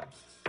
you.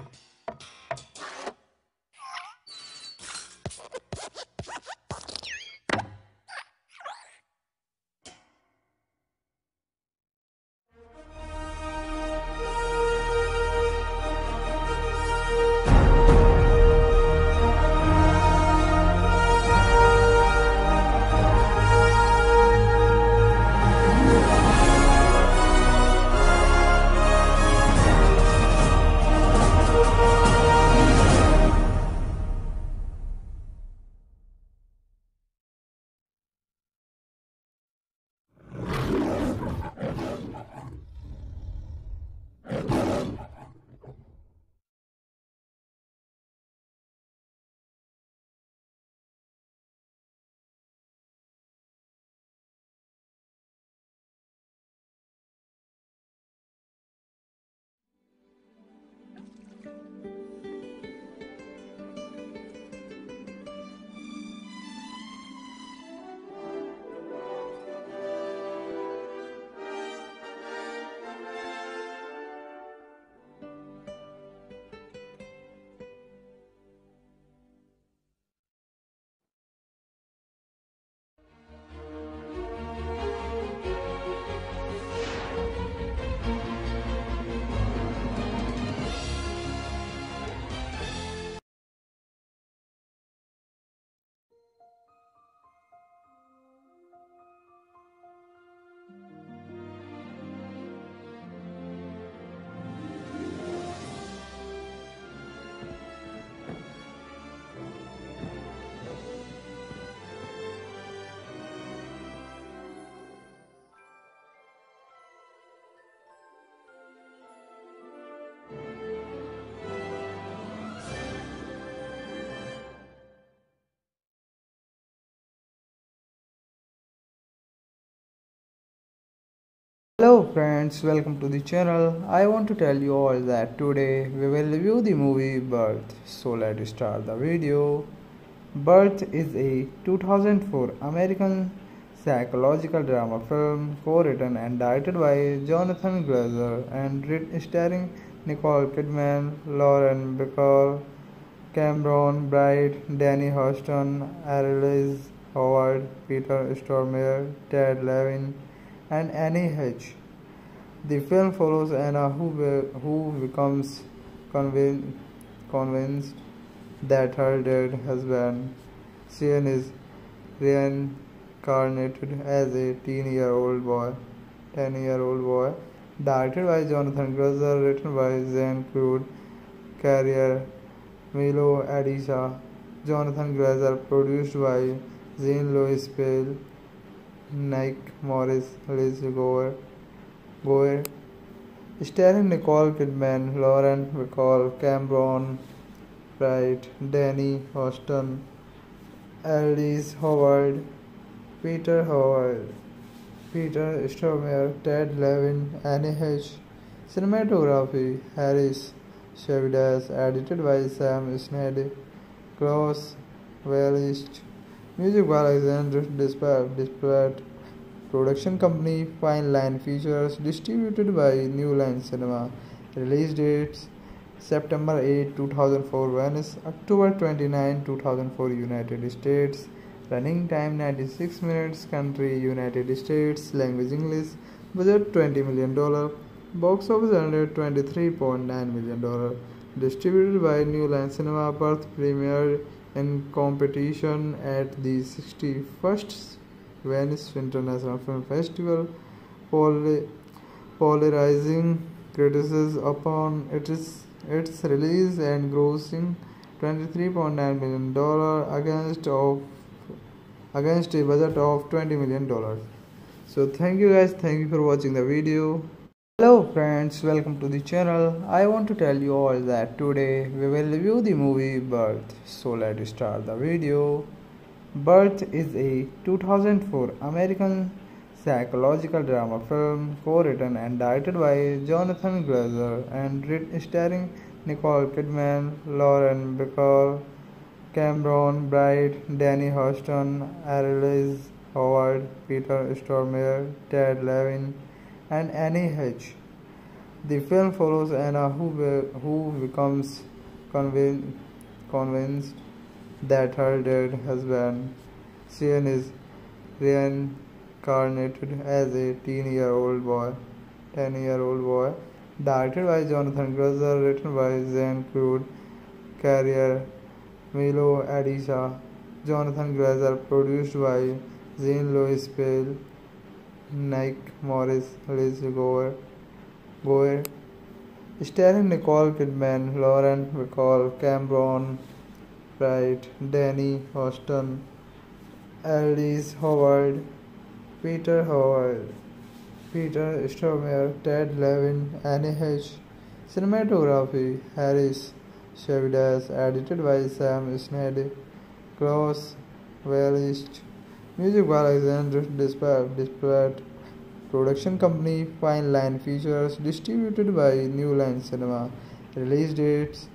Hello friends, welcome to the channel. I want to tell you all that today we will review the movie Birth. So let's start the video. Birth is a 2004 American psychological drama film co-written and directed by Jonathan Glazer and starring Nicole Kidman, Lauren Bacall, Cameron Bright, Danny Huston, Arliss Howard, Peter Stormare, Ted Levin, and Annie H. The film follows Anna, who, who becomes convinced, convinced that her dead husband, Sean, is reincarnated as a teen-year-old boy. 10-year-old boy. Directed by Jonathan Glazer, written by Jean-Claude Carrière, Milo Adisa, Jonathan Glazer, produced by Jean-Louis Pale, Nick Morris, Liz Gower, Gower, starring Nicole Kidman, Lauren Bacall, Cameron Bright, Danny Huston, Arliss Howard, Peter Howard, Peter Stormare, Ted Levin, Annie H. Cinematography, Harris Chavides, edited by Sam Sned, Klaus Welist, Music by Alexander Desplat. Production company Fine Line Features. Distributed by New Line Cinema. Release dates September 8, 2004 Venice, October 29, 2004 United States. Running time 96 minutes. Country United States. Language English. Budget 20 million dollar. Box office under 23.9 million dollar. Distributed by New Line Cinema. Birth premiered in competition at the 61st Venice International Film Festival, polarizing criticism upon its, its release and grossing $23.9 million against, of, against a budget of $20 million. So thank you guys, thank you for watching the video. Hello friends, welcome to the channel. I want to tell you all that today we will review the movie Birth. So let's start the video. Birth is a 2004 American psychological drama film co-written and directed by Jonathan Glazer and starring Nicole Kidman, Lauren Bacall, Cameron Bright, Danny Huston, Arliss Howard, Peter Stormare, Ted Levin, and Annie H. The film follows Anna, who, who becomes convinced, convinced that her dead husband, Sean, is reincarnated as a teen-year-old boy, 10-year-old boy. Directed by Jonathan Glazer, written by Zane Crude, Carrière, Milo Adisa, Jonathan Glazer, produced by Jean-Louis Pale, Nick Morris, Liz Gower, Goer, starring Nicole Kidman, Lauren Bacall, Cameron Bright, Danny Huston, Arliss Howard, Peter Howard, Peter Stormare, Ted Levin, Annie H. Cinematography, Harris Chavides, edited by Sam Sned, Klaus Welist, music by Alexander Desplat, production company Fine Line Features, distributed by New Line Cinema, release dates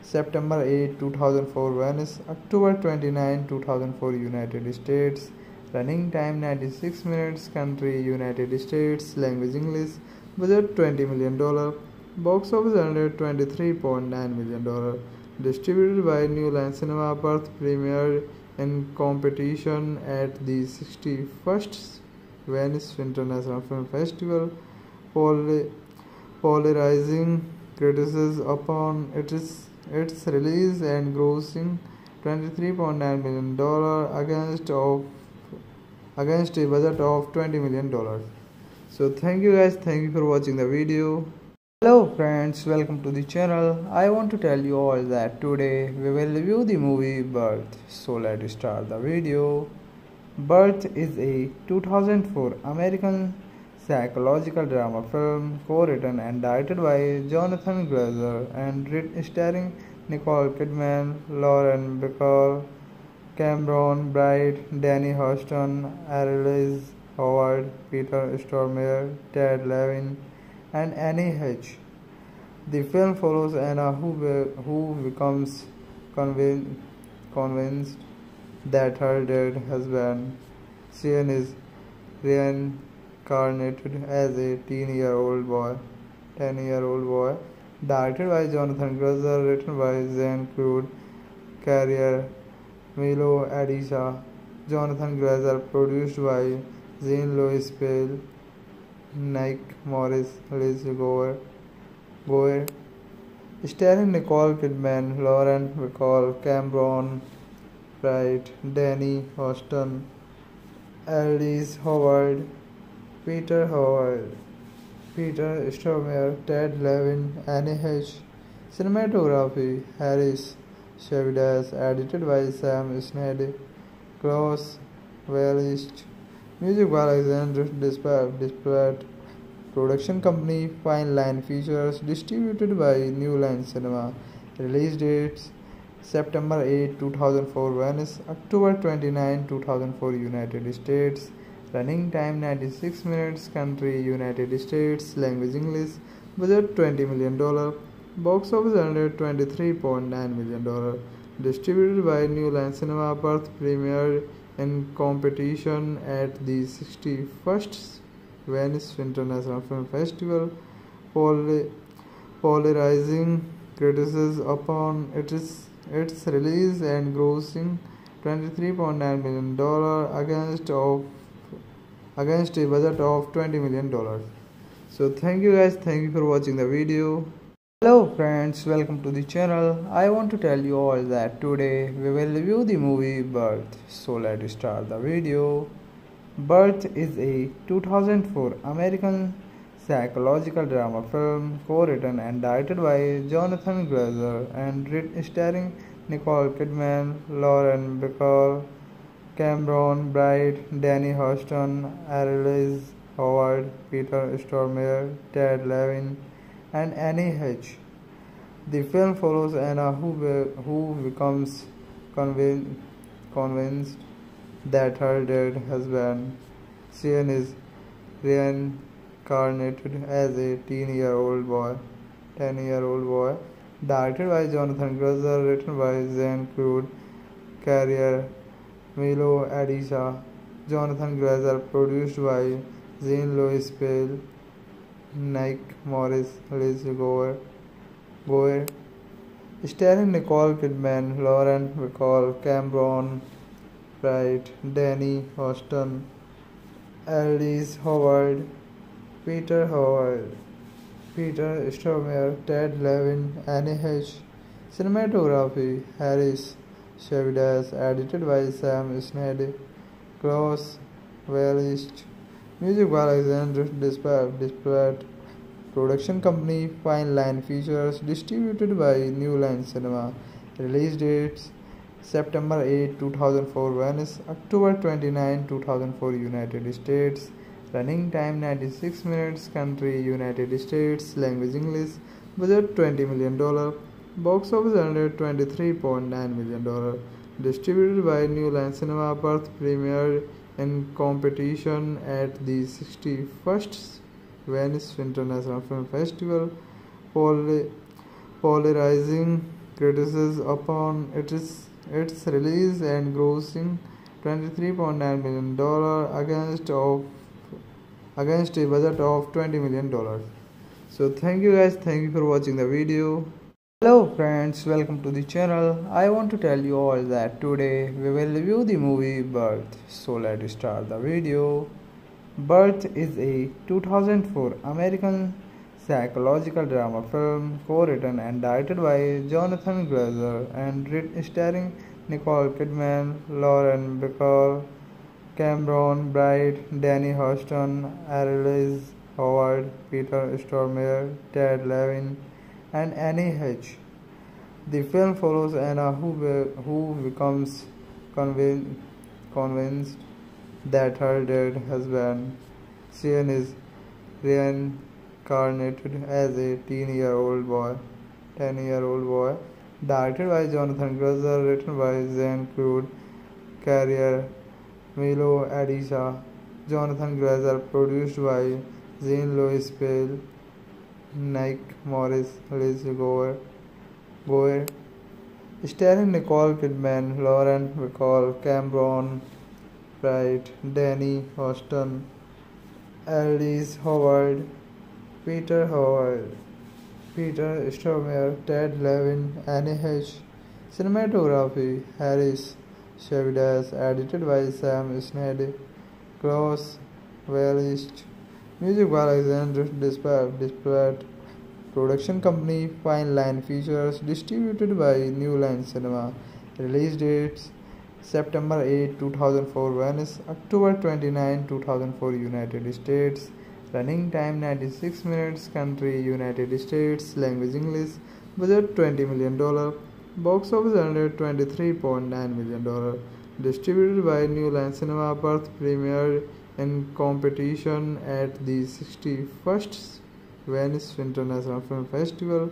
September 8, 2004 Venice, October 29, 2004 United States, running time 96 minutes, country United States, language English, budget 20 million dollar, box office under 23.9 million dollar, distributed by New Line Cinema, Birth premiered in competition at the 61st Venice International Film Festival, polarizing criticism upon its its release and grossing 23.9 million dollar against of against a budget of 20 million dollars. So thank you guys. Thank you for watching the video hello friends welcome to the channel. I want to tell you all that today we will review the movie birth. So let's start the video. Birth is a 2004 american psychological drama film co-written and directed by Jonathan Glazer and starring Nicole Kidman, Lauren Bacall, Cameron Bright, Danny Huston, Arliss Howard, Peter Stormare, Ted Levin, and Annie H. The film follows Anna, who, who becomes convinced, convinced that her dead husband, Sean, is reincarnated as a teen-year-old boy, 10-year-old boy, directed by Jonathan Glazer, written by Zane Crude, Carrière, Milo Adisa, Jonathan Glazer, produced by Jean-Louis Pale, Nick Morris, Liz Gower, Goer, starring Nicole Kidman, Lauren Bacall, Cameron Bright, Danny Huston, Arliss Howard, Peter Howard, Peter Stormare, Ted Levin, Annie H. Cinematography, Harris Chavides, edited by Sam Sned, Klaus Welist, music by Alexander Desplat, production company Fine Line Features, distributed by New Line Cinema, release dates September 8, 2004 Venice, October 29, 2004 United States, running time 96 minutes country united states. Language english budget 20 million dollar. Box office under 23.9 million dollar. Distributed by new line cinema birth premiered in competition at the 61st venice international film festival polarizing criticism upon its its release and grossing 23.9 million dollar against of against a budget of 20 million dollars. So thank you guys. Thank you for watching the video hello friends welcome to the channel. I want to tell you all that today we will review the movie birth. So let's start the video. Birth is a 2004 american psychological drama film co-written and directed by jonathan glazer and starring nicole kidman lauren bacall Cameron Bright, Danny Huston, Arliss Howard, Peter Stormare, Ted Levin, and Annie H. The film follows Anna, who, who becomes convinced, convinced that her dead husband, Sean, is reincarnated as a teen-year-old boy, 10-year-old boy, directed by Jonathan Glazer, written by Zane Crude, Carrière Milo Adisa, Jonathan Glazer, produced by Jean-Louis Pale, Nike, Morris, Liz Gower, Goer, Sterling Nicole Kidman, Lauren Bacall, Cameron Bright, Danny Huston, Arliss Howard, Peter Howard, Peter Stormare, Ted Levin, Annie H. Cinematography, Harris Shavidas, edited by Sam Snead, Klaus Wallist. Music by Alexander Desplat. Production company Fine Line Features. Distributed by New Line Cinema. Release dates September 8, 2004, Venice. October 29, 2004, United States. Running time 96 minutes. Country United States. Language English. Budget 20 million dollar. Box office 123.9 million dollar. Distributed by New Line Cinema. Birth premiere in competition at the 61st Venice International Film Festival, polarizing criticism upon its, its release and grossing 23.9 million dollar against of against a budget of 20 million dollars. So thank you guys. Thank you for watching the video. Hello friends, welcome to the channel. I want to tell you all that today we will review the movie Birth. So let's start the video. Birth is a 2004 American psychological drama film co-written and directed by Jonathan Glazer and starring Nicole Kidman, Lauren Bacall, Cameron Bright, Danny Huston, Arliss Howard, Peter Stormare, Ted Levine, and Annie H. The film follows Anna, who, be, who becomes convinced, convinced that her dead husband, Sean, is reincarnated as a teen year old boy. 10 year old boy. Directed by Jonathan Glazer, written by Zane Crude, Carrière, Milo Adisha, Jonathan Glazer, produced by Jean-Louis Pell. Nike Morris, Liz Gower, Gower Sterling Nicole Kidman, Lauren Bacall Cameron Bright, Danny Huston, Arliss Howard, Peter Howard, Peter Stormare, Ted Levin, Annie H. Cinematography, Harris Shavidas, edited by Sam Snead, Klaus Wallist. Music by Alexander Desplat. Production company Fine Line Features. Distributed by New Line Cinema. Release dates September 8, 2004 Venice, October 29, 2004 United States. Running time 96 minutes. Country United States. Language English. Budget $20 million. Box office earned $23.9 million. Distributed by New Line Cinema. Birth premiered in competition at the 61st Venice International Film Festival,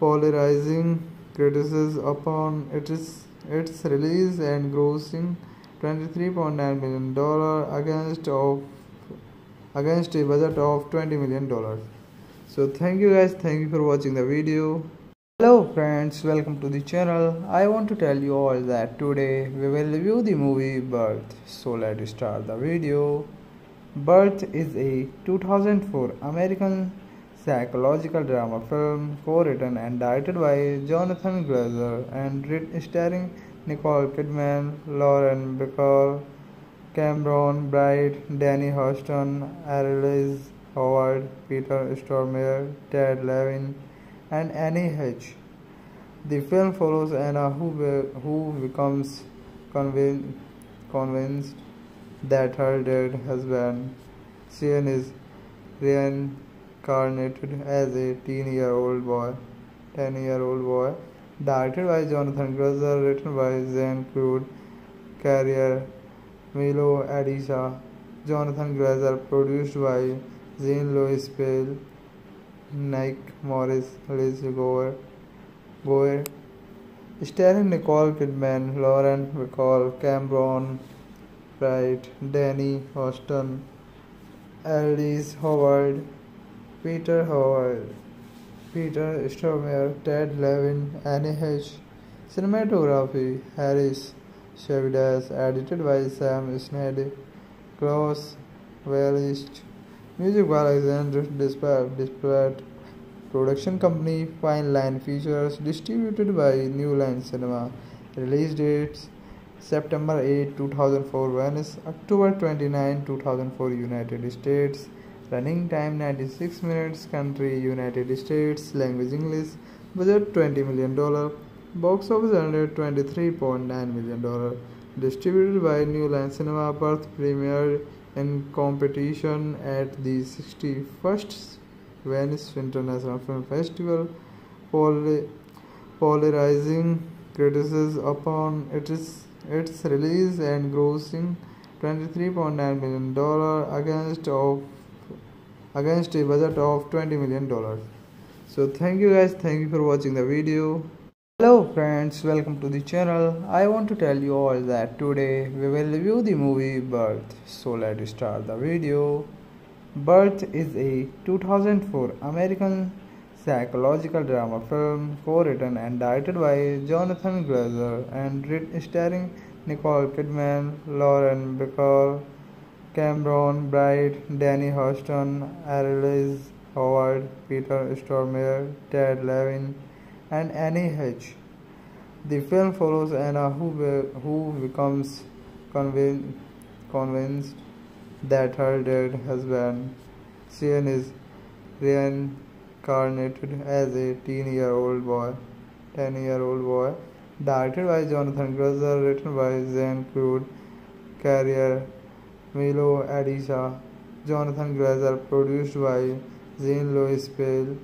polarizing criticism upon its, its release and grossing $23.9 million against of against a budget of $20 million. So thank you guys, thank you for watching the video. Hello friends, welcome to the channel. I want to tell you all that today we will review the movie Birth. So let's start the video. Birth is a 2004 American psychological drama film co-written and directed by Jonathan Glazer and starring Nicole Kidman, Lauren Bacall, Cameron Bright, Danny Huston, Arliss Howard, Peter Stormare, Ted Levin, and Annie H. The film follows Anna who, who becomes convinced, convinced that her dead husband, Sean, is reincarnated as a teen-year-old boy, 10-year-old boy, directed by Jonathan Glazer, written by Jean-Claude Carrière, Milo Adisa, Jonathan Glazer, produced by Jean-Louis Pale, Nick Morris, Liz Gower, Gower, starring Nicole Kidman, Lauren Bacall, Cameron Bright, Danny Huston, Arliss Howard, Peter Howard, Peter Stormare, Ted Levin, Annie H. Cinematography, Harris Chavides, edited by Sam Sned, Klaus Welist, Music by Alexander Desplat. Production company Fine Line Features. Distributed by New Line Cinema. Release dates September 8, 2004 Venice, October 29, 2004 United States. Running time 96 minutes. Country United States. Language English. Budget 20 million dollar. Box office under 23.9 million dollar. Distributed by New Line Cinema. Birth premiered in competition at the 61st Venice International Film Festival, polarizing criticism upon its its release and grossing 23.9 million dollar against of against a budget of 20 million dollars. So thank you guys, thank you for watching the video. Hello friends, welcome to the channel. I want to tell you all that today we will review the movie Birth. So let's start the video. Birth is a 2004 American psychological drama film co-written and directed by Jonathan Glazer and starring Nicole Kidman, Lauren Bacall, Cameron Bright, Danny Huston, Arliss Howard, Peter Stormare, Ted Levin, and Annie H. The film follows Anna who, who becomes convinced, convinced that her dead husband, Sean, is reincarnated as a teen-year-old boy, 10-year-old boy. Directed by Jonathan Glazer, written by Zane Crude, Carrière, Milo Adisa, Jonathan Glazer, produced by Jean-Louis Pale,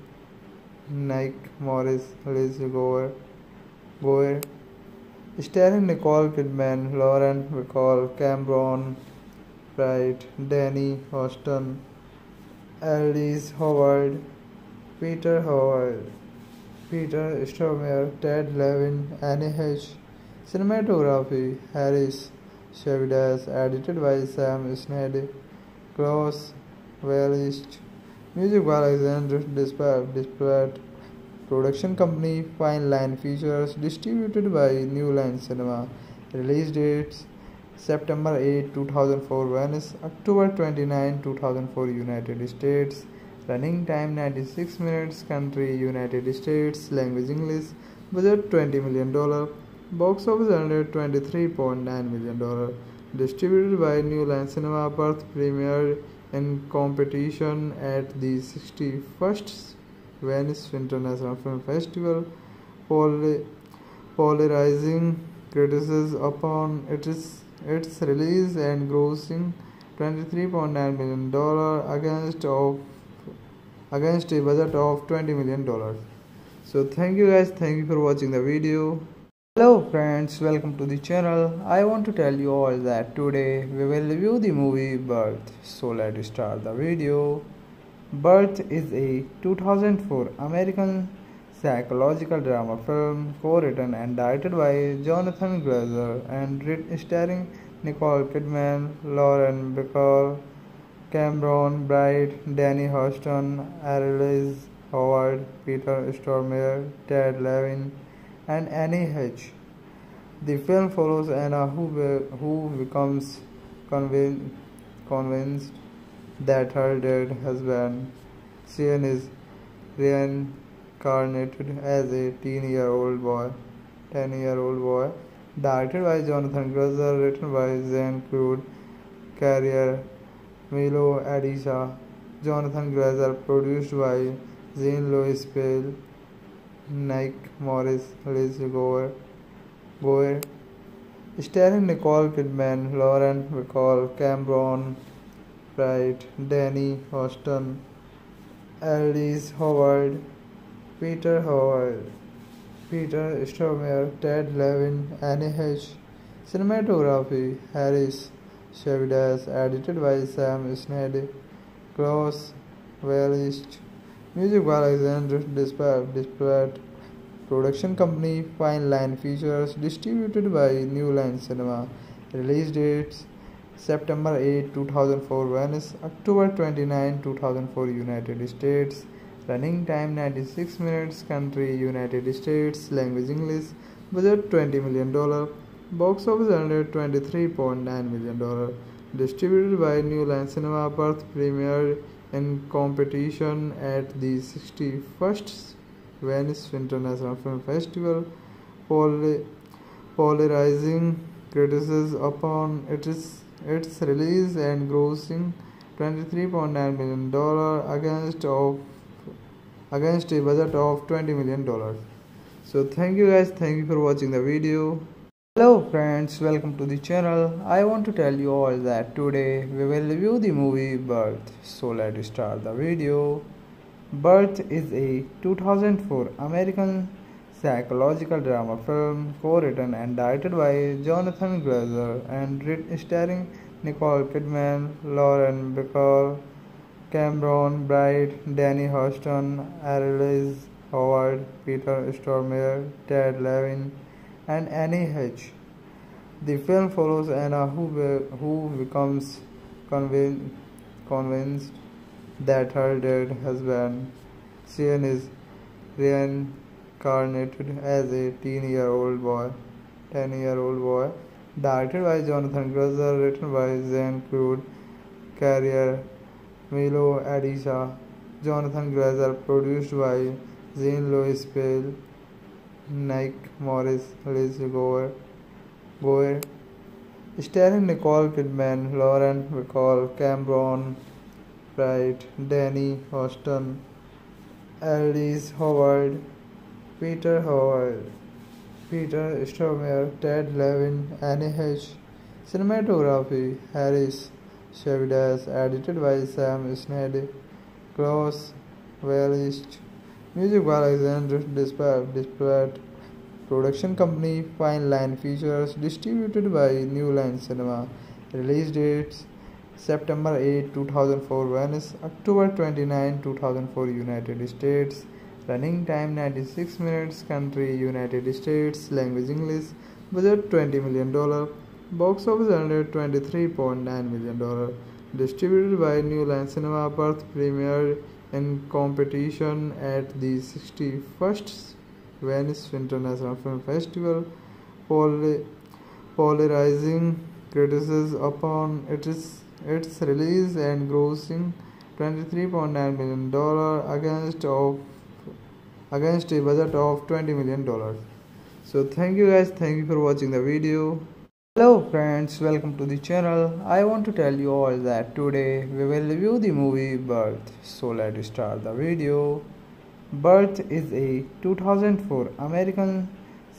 Nick Morris, Liz Gower, Gower, starring Nicole Kidman, Lauren Bacall, Cameron Bright, Danny Huston, Arliss Howard, Peter Howard, Peter Stormare, Ted Levin, Annie H. Cinematography, Harris Chavides, edited by Sam Sned, Klaus Welist, Music by Alexander Desplat. Production company Fine Line Features. Distributed by New Line Cinema. Release dates September 8, 2004 Venice, October 29, 2004 United States. Running time 96 minutes. Country United States. Language English. Budget 20 million dollar. Box office under 23.9 million dollar. Distributed by New Line Cinema. Birth premiered in competition at the 61st Venice International Film Festival, polarizing criticism upon its its release and grossing 23.9 million dollar against of against a budget of 20 million dollars. So thank you guys, thank you for watching the video. Hello friends, welcome to the channel. I want to tell you all that today we will review the movie Birth. So let's start the video. Birth is a 2004 American psychological drama film co-written and directed by Jonathan Glazer and starring Nicole Kidman, Lauren Bacall, Cameron Bright, Danny Huston, Arliss Howard, Peter Stormare, Ted Levin, and Annie H. The film follows Anna who, who becomes convinced, convinced that her dead husband, Sean, is reincarnated as a teen-year-old boy, 10-year-old boy. Directed by Jonathan Glazer, written by Zane Crude, Carrière, Milo Adisha, Jonathan Glazer, produced by Jean-Louis Pale, Nick Morris, Liz Gower, Gower, starring Nicole Kidman, Lauren Bacall, Cameron Bright, Danny Huston, Arliss Howard, Peter Howard, Peter Stormare, Ted Levin, Annie H. Cinematography, Harris Chavides, edited by Sam Sned, Klaus Welist, Music by Alexander Desplat. Production company Fine Line Features. Distributed by New Line Cinema. Release dates September 8, 2004 Venice, October 29, 2004 United States. Running time 96 minutes. Country United States. Language English. Budget 20 million dollar. Box office under 23.9 million dollar. Distributed by New Line Cinema. Birth premiered in competition at the 61st Venice International Film Festival, polarizing criticism upon its, its release and grossing $23.9 million against, of, against a budget of $20 million. So thank you guys, thank you for watching the video. Hello friends, welcome to the channel. I want to tell you all that today we will review the movie Birth. So let's start the video. Birth is a 2004 American psychological drama film co-written and directed by Jonathan Glazer and starring Nicole Kidman, Lauren Bacall, Cameron Bright, Danny Huston, Arliss Howard, Peter Stormare, Ted Levin, and Annie H. The film follows Anna who, who becomes convinced that her dead husband, Sean, is reincarnated as a teen-year-old boy, 10-year-old boy. Directed by Jonathan Glazer, written by Jean-Claude Carrière, Milo Adisa, Jonathan Glazer, produced by Jean-Louis Pell, Nick Morris, Liz Gower, Gower, starring Nicole Kidman, Lauren Bacall, Cameron Bright, Danny Huston, Arliss Howard, Peter Howard, Peter Stormare, Ted Levin, Annie H. Cinematography, Harris Chavides, edited by Sam Sned, Klaus Welist, Music by Alexander Desplat. Production company Fine Line Features. Distributed by New Line Cinema. Release dates September 8, 2004 Venice, October 29, 2004 United States. Running time 96 minutes. Country United States. Language English. Budget $20 million. Box office under $23.9 million. Distributed by New Line Cinema. Birth premiered in competition at the 61st Venice International Film Festival, polarizing criticism upon its, its release and grossing $23.9 million against, of, against a budget of $20 million. So thank you guys, thank you for watching the video. Hello friends, welcome to the channel. I want to tell you all that today we will review the movie Birth. So let's start the video. Birth is a 2004 American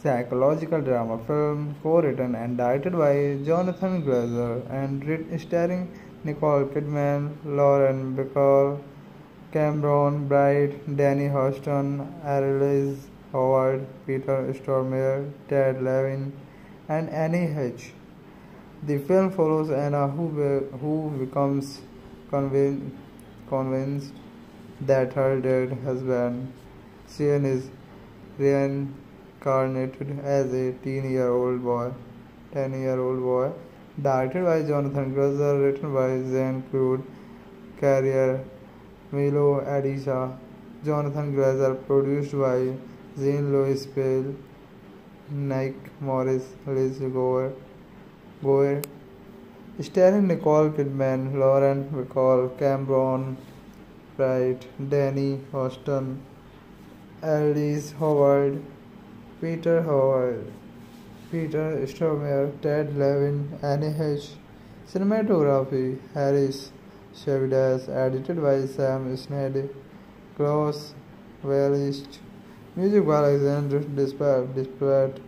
psychological drama film co-written and directed by Jonathan Glazer and starring Nicole Kidman, Lauren Bacall, Cameron Bright, Danny Huston, Arliss Howard, Peter Stormare, Ted Levin, and Annie H. The film follows Anna who, who becomes convinced, convinced that her dead husband, Sean, is reincarnated as a teen-year-old boy, 10-year-old boy. Directed by Jonathan Glazer, written by Jean-Claude Carrière, Milo Adisa, Jonathan Glazer, produced by Jean-Louis Pell, Nick Morris, Liz Gower, Gower, starring Nicole Kidman, Lauren Bacall, Cameron Bright, Danny Huston, Arliss Howard, Peter Howard, Peter Stormare, Ted Levin, Annie H. Cinematography, Harris Chavides, edited by Sam Sned, Klaus Welist, Music by Alexander Desplat.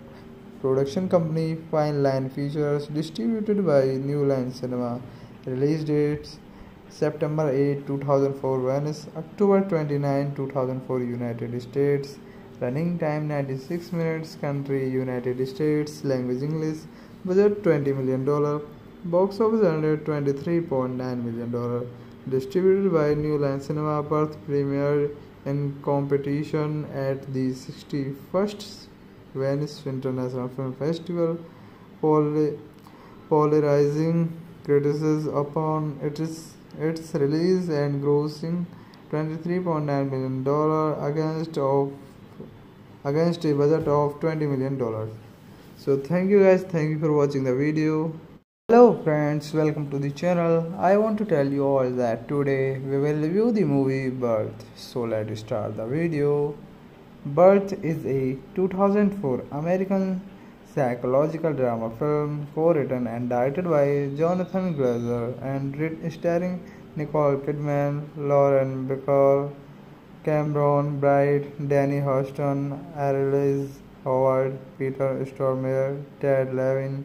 Production company Fine Line Features. Distributed by New Line Cinema. Release dates September 8, 2004 Venice, October 29, 2004 United States. Running time 96 minutes. Country United States. Language English. Budget $20 million. Box office under $23.9 million. Distributed by New Line Cinema. Birth premiered in competition at the 61st Venice International Film Festival, polarizing criticism upon its, its release and grossing $23.9 million against, of, against a budget of $20 million. So thank you guys, thank you for watching the video. Hello friends, welcome to the channel. I want to tell you all that today we will review the movie Birth. So let's start the video. Birth is a 2004 American psychological drama film co-written and directed by Jonathan Glazer and starring Nicole Kidman, Lauren Bacall, Cameron Bright, Danny Huston, Arliss Howard, Peter Stormare, Ted Levin,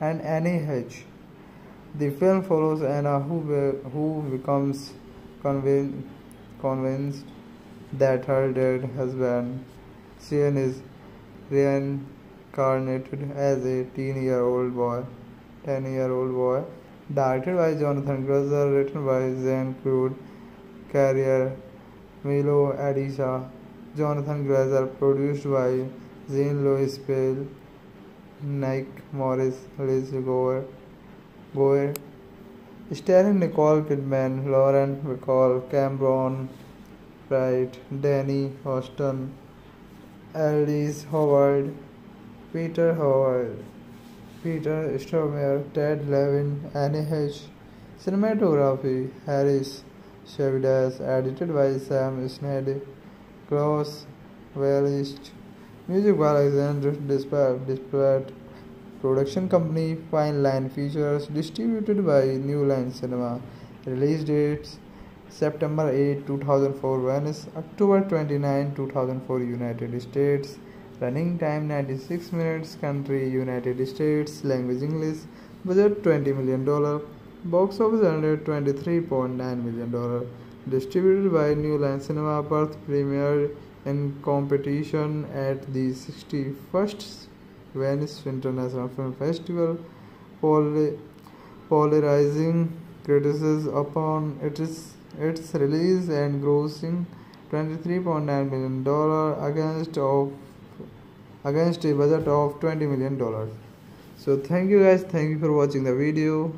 and Annie H. The film follows Anna who, who becomes convinced, convinced that her dead husband, Sean, is reincarnated as a teen-year-old boy, 10-year-old boy. Directed by Jonathan Glazer, written by Jean-Claude Carrière, Milo Adisa, Jonathan Glazer, produced by Jean-Louis Pell, Nick Morris, Liz Gower, Gower, starring Nicole Kidman, Lauren Bacall, Cameron Bright, Danny Huston, Arliss Howard, Peter Howard, Peter Stormare, Ted Levin, Annie H. Cinematography, Harris Chavides, edited by Sam Sned, Klaus Welch, Music by Alexander Desplat. Production company Fine Line Features. Distributed by New Line Cinema. Release dates September 8, 2004 Venice, October 29, 2004 United States. Running time 96 minutes. Country United States. Language English. Budget $20 million. Box office under $23.9 million. Distributed by New Line Cinema. Birth premiered in competition at the 61st Venice International Film Festival, polarizing criticism upon its, its release and grossing $23.9 million against of against a budget of $20 million. So thank you guys, thank you for watching the video.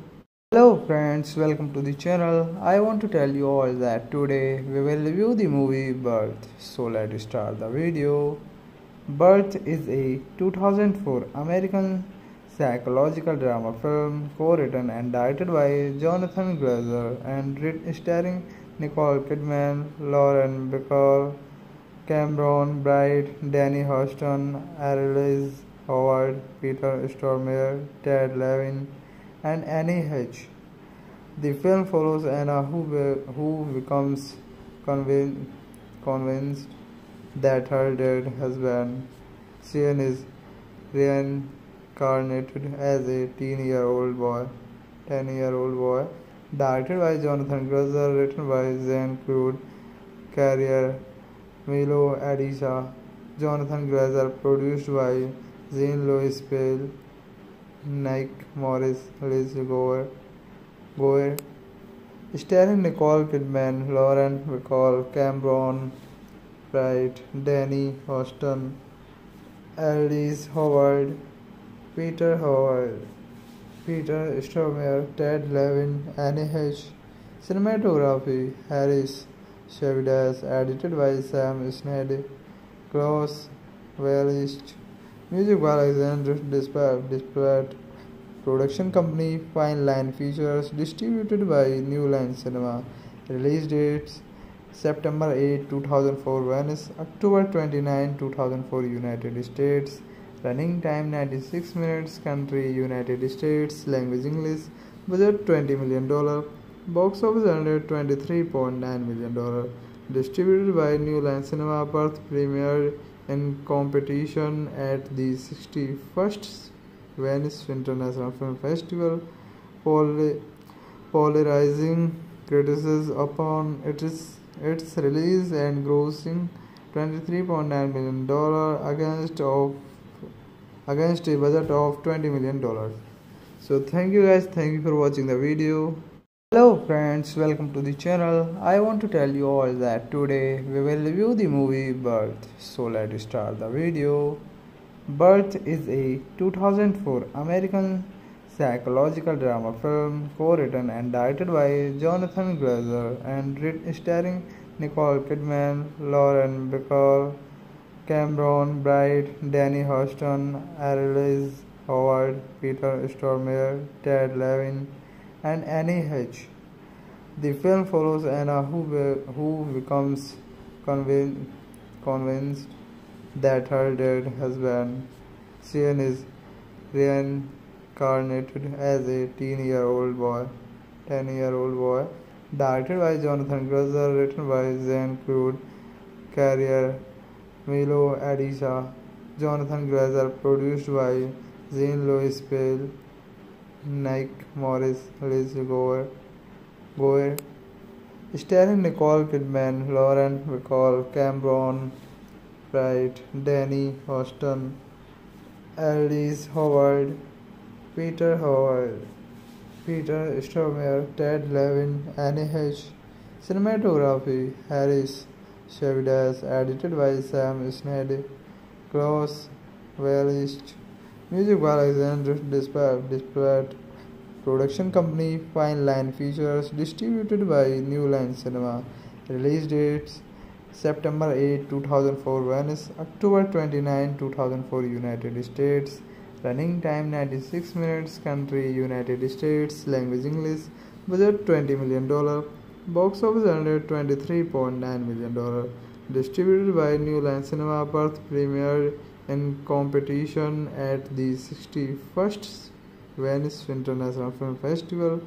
Hello friends, welcome to the channel. I want to tell you all that today we will review the movie Birth. So let's start the video. Birth is a 2004 American psychological drama film co-written and directed by Jonathan Glazer and starring Nicole Kidman, Lauren Bacall, Cameron Bright, Danny Huston, Arliss Howard, Peter Stormare, Ted Levin, and Annie H. The film follows Anna who, who becomes convinced, convinced that her dead husband, Sean, is reincarnated as a teen-year-old boy, 10-year-old boy. Directed by Jonathan Glazer, written by Jean-Claude Carrière, Milo Adisa, Jonathan Glazer, produced by Jean-Louis Pell, Nick Morris, Liz Gower, Gower, starring Nicole Kidman, Lauren Bacall, Cameron Bright, Danny Huston, Arliss Howard, Peter Howard, Peter Stormare, Ted Levin, Anne Heche. Cinematography, Harris Savides, edited by Sam Sned, Klaus Welch, Music by Alexander Desplat. Production company Fine Line Features. Distributed by New Line Cinema. Release dates September 8, 2004 Venice, October 29, 2004 United States. Running time 96 minutes. Country United States. Language English. Budget $20 million. Box office under $23.9 million. Distributed by New Line Cinema. Birth premiered in competition at the 61st Venice International Film Festival, polarizing criticism upon its, its release and grossing $23.9 million against of against a budget of $20 million. So thank you guys, thank you for watching the video. Hello friends, welcome to the channel. I want to tell you all that today we will review the movie Birth. So let's start the video. Birth is a 2004 American psychological drama film co-written and directed by Jonathan Glazer and starring Nicole Kidman, Lauren Bacall, Cameron Bright, Danny Huston, Arliss Howard, Peter Stormare, Ted Levin, and Anne Heche. The film follows Anna, who, who becomes convinced, convinced that her dead husband, Sean, is reincarnated as a teen-year-old boy, 10-year-old boy. Directed by Jonathan Glazer, written by Jean-Claude Carrière, Milo Addica, Jonathan Glazer, produced by Jean-Louis Piel, Nick Morris, Liz Gower, Gower, starring Nicole Kidman, Lauren Bacall, Cameron Bright, Danny Huston, Arliss Howard, Peter Howard, Peter Stormare, Ted Levin, Anne Heche. Cinematography, Harris Savides, edited by Sam Sned, Claus Wehlisch, music by Alexander Desplat, production company Fine Line Features, distributed by New Line Cinema, release dates September 8, 2004 Venice, October 29, 2004 United States, running time 96 minutes, country United States, language English, budget 20 million dollar, box office under 23.9 million dollar, distributed by New Line Cinema, Birth premiered in competition at the 61st Venice International Film Festival,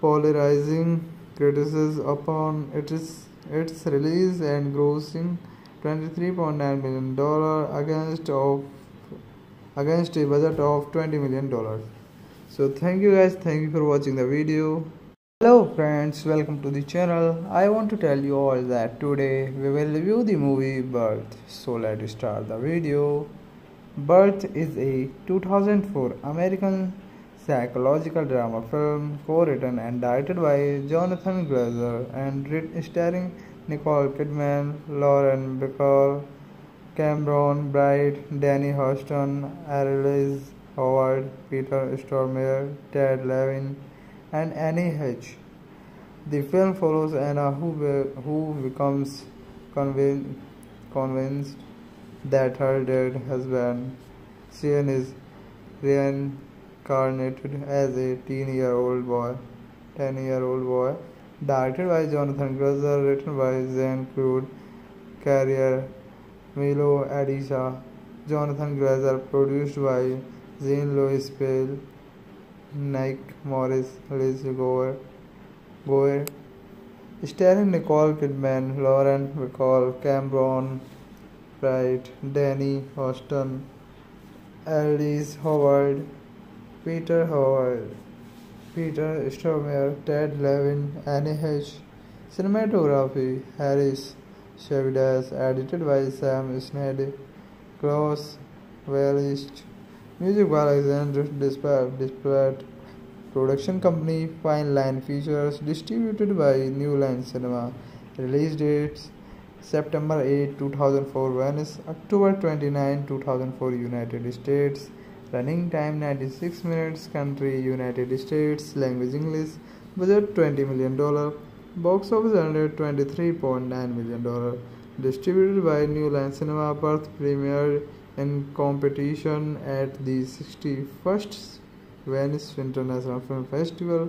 polarizing criticism upon its its release and grossing 23.9 million dollar against of against a budget of 20 million dollars. So thank you guys, thank you for watching the video. Hello friends, welcome to the channel. I want to tell you all that today we will review the movie Birth. So let's start the video. Birth is a 2004 American psychological drama film co-written and directed by Jonathan Glazer and starring Nicole Kidman, Lauren Bacall, Cameron Bright, Danny Huston, Arliss Howard, Peter Stormare, Ted Levin, and Anne Heche. The film follows Anna, who, be, who becomes convinced that her dead husband, Sean, is reincarnated as a teen-year-old boy, 10-year-old boy. Directed by Jonathan Glazer, written by Jean-Claude Carrière, Milo Addica, Jonathan Glazer, produced by Jean-Louis Piel, Nick Morris, Liz Gower, Gower, starring Nicole Kidman, Lauren Bacall, Cameron Bright, Danny Huston, Arliss Howard, Peter Howard, Peter Stormare, Ted Levin, Anne Heche. Cinematography, Harris Savides, edited by Sam Sned, Claus Wehlisch, music by Alexander Desplat, production company Fine Line Features, distributed by New Line Cinema, release dates September 8, 2004 Venice, October 29, 2004 United States, running time 96 minutes, country United States, language English, budget 20 million dollar. Box office under $23.9 million. Distributed by New Line Cinema, Birth. Premiered in competition at the 61st Venice International Film Festival,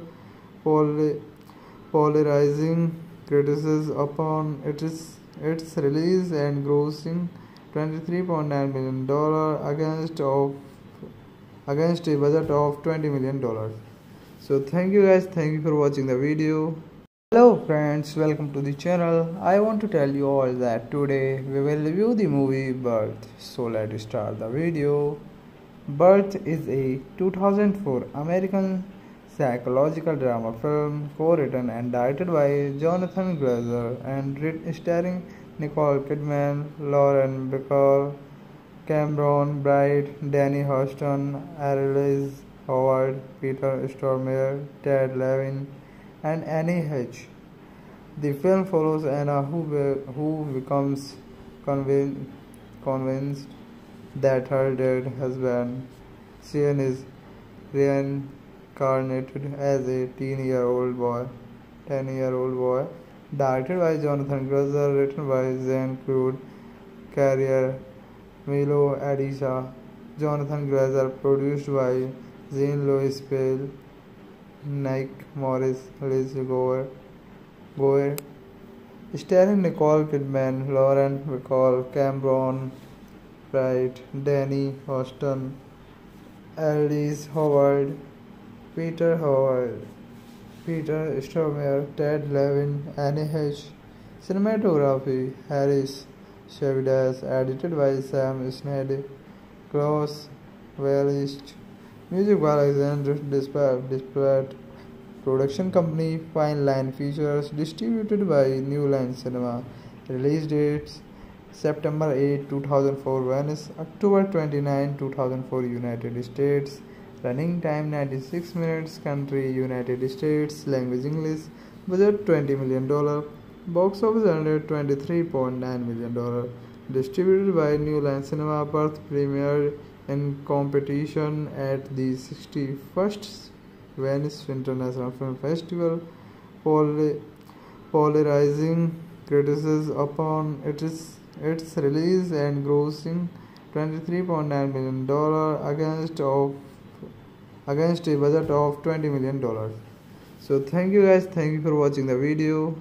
polarizing criticism upon its, its release and grossing $23.9 million against, of, against a budget of $20 million. So thank you guys, thank you for watching the video. Hello friends, welcome to the channel. I want to tell you all that today we will review the movie Birth. So let's start the video. Birth is a 2004 American psychological drama film co-written and directed by Jonathan Glazer and starring Nicole Kidman, Lauren Bacall, Cameron Bright, Danny Huston, Arliss Howard, Peter Stormare, Ted Levin, and Anne Heche. The film follows Anna, who, be, who becomes convinced, convinced that her dead husband, Sean, is reincarnated as a teen-year-old boy, 10-year-old boy. Directed by Jonathan Glazer, written by Jean-Claude Carrière, Milo Addica, Jonathan Glazer, produced by Jean-Louis Piel, Nick Morris, Liz Gower, Gower, starring Nicole Kidman, Lauren Bacall, Cameron Bright, Danny Huston, Arliss Howard, Peter Howard, Peter Stormare, Ted Levin, Anne Heche. Cinematography, Harris Savides, edited by Sam Sned, Claus Wehlisch, music by Alexander Desplat, production company Fine Line Features, distributed by New Line Cinema, release dates September 8, 2004 Venice, October 29, 2004 United States, running time 96 minutes, country United States, language English, budget 20 million dollar, box office under 23.9 million dollar, distributed by New Line Cinema, Birth premiered in competition at the 61st Venice International Film Festival, polarizing criticism upon its its release and grossing 23.9 million dollar against of against a budget of 20 million dollars. So thank you guys. Thank you for watching the video.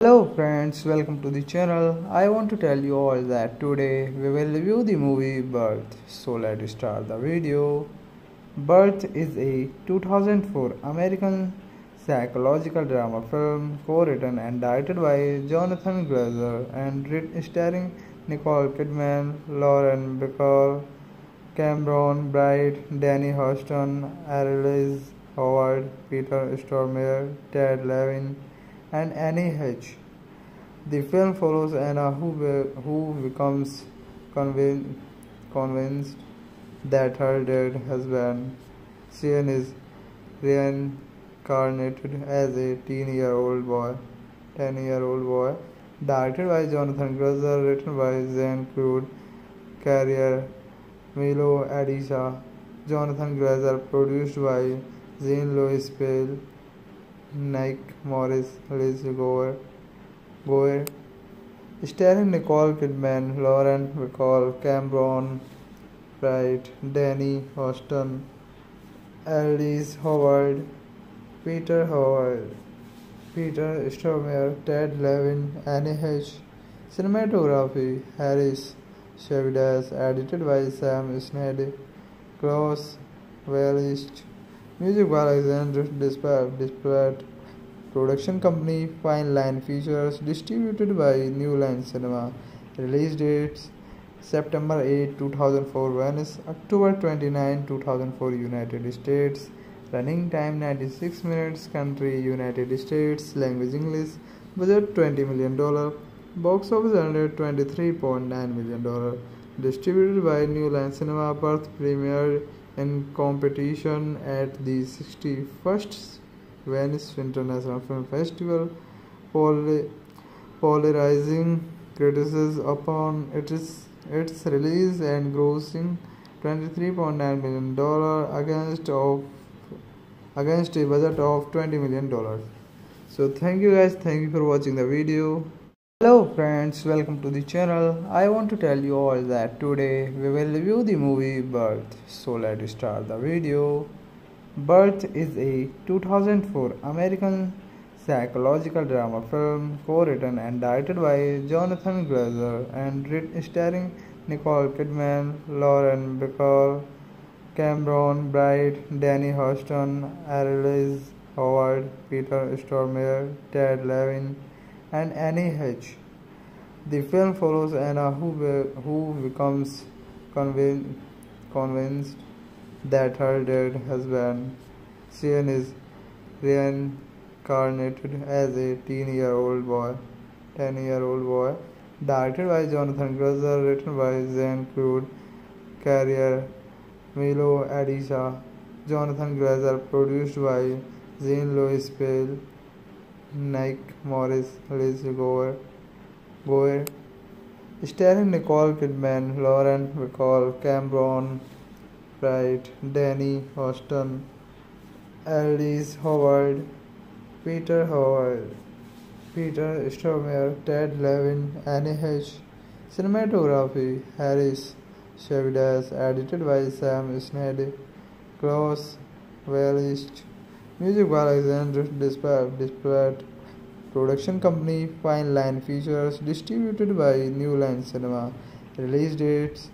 Hello friends. Welcome to the channel. I want to tell you all that today we will review the movie birth. So let's start the video. Birth is a 2004 american psychological drama film co-written and directed by Jonathan Glazer and starring Nicole Kidman, Lauren Bacall, Cameron Bright, Danny Huston, Arliss Howard, Peter Stormare, Ted Levin, and Anne Heche. The film follows Anna who, be, who becomes convinced, convinced that her dead husband, Sean, is reincarnated as a 10 year old boy 10 year old boy directed by jonathan glazer written by zane Clute, carrière milo addica jonathan glazer produced by jean louis piel nick morris liz Gower, gower starring nicole kidman lauren bacall cameron Bright, danny huston arliss howard Peter Howard, Peter Stormare, Ted Levin, Anne Heche. Cinematography, Harris Savides, edited by Sam Sned, Klaus Welist, music by Alexander Desplat, production company Fine Line Features, distributed by New Line Cinema, release dates September 8, 2004 Venice, October 29, 2004 United States, running time 96 minutes country united states. Language english budget 20 million dollar box office under 23.9 million dollar. Distributed by new line cinema birth premiered in competition at the 61st venice international film festival polarizing criticism upon its its release and grossing 23.9 million dollar against of against a budget of 20 million dollars. So thank you guys. Thank you for watching the video hello friends. Welcome to the channel. I want to tell you all that today we will review the movie birth. So let's start the video. Birth is a 2004 american psychological drama film co-written and directed by jonathan glazer and starring nicole kidman lauren bacall Cameron Bright, Danny Huston, Arliss Howard, Peter Stormare, Ted Levin, and Anne Heche. The film follows Anna who, be, who becomes convinced, convinced that her dead husband, Sean, is reincarnated as a 10 year old boy. 10 year old boy. Directed by Jonathan Glazer, written by Zane Clute, Carrière Milo Addica, Jonathan Glazer, produced by Jean-Louis Piel, Nick Morris, Liz Gower, Goyer, starring Nicole Kidman, Lauren Bacall, Cameron Bright, Danny Huston, Arliss Howard, Peter Howard, Peter Stormare, Ted Levin, Anne Heche. Cinematography, Harris Savides, edited by Sam Sned, Claus Wehlisch, music by Alexander Desplat, production company Fine Line Features, distributed by New Line Cinema, release dates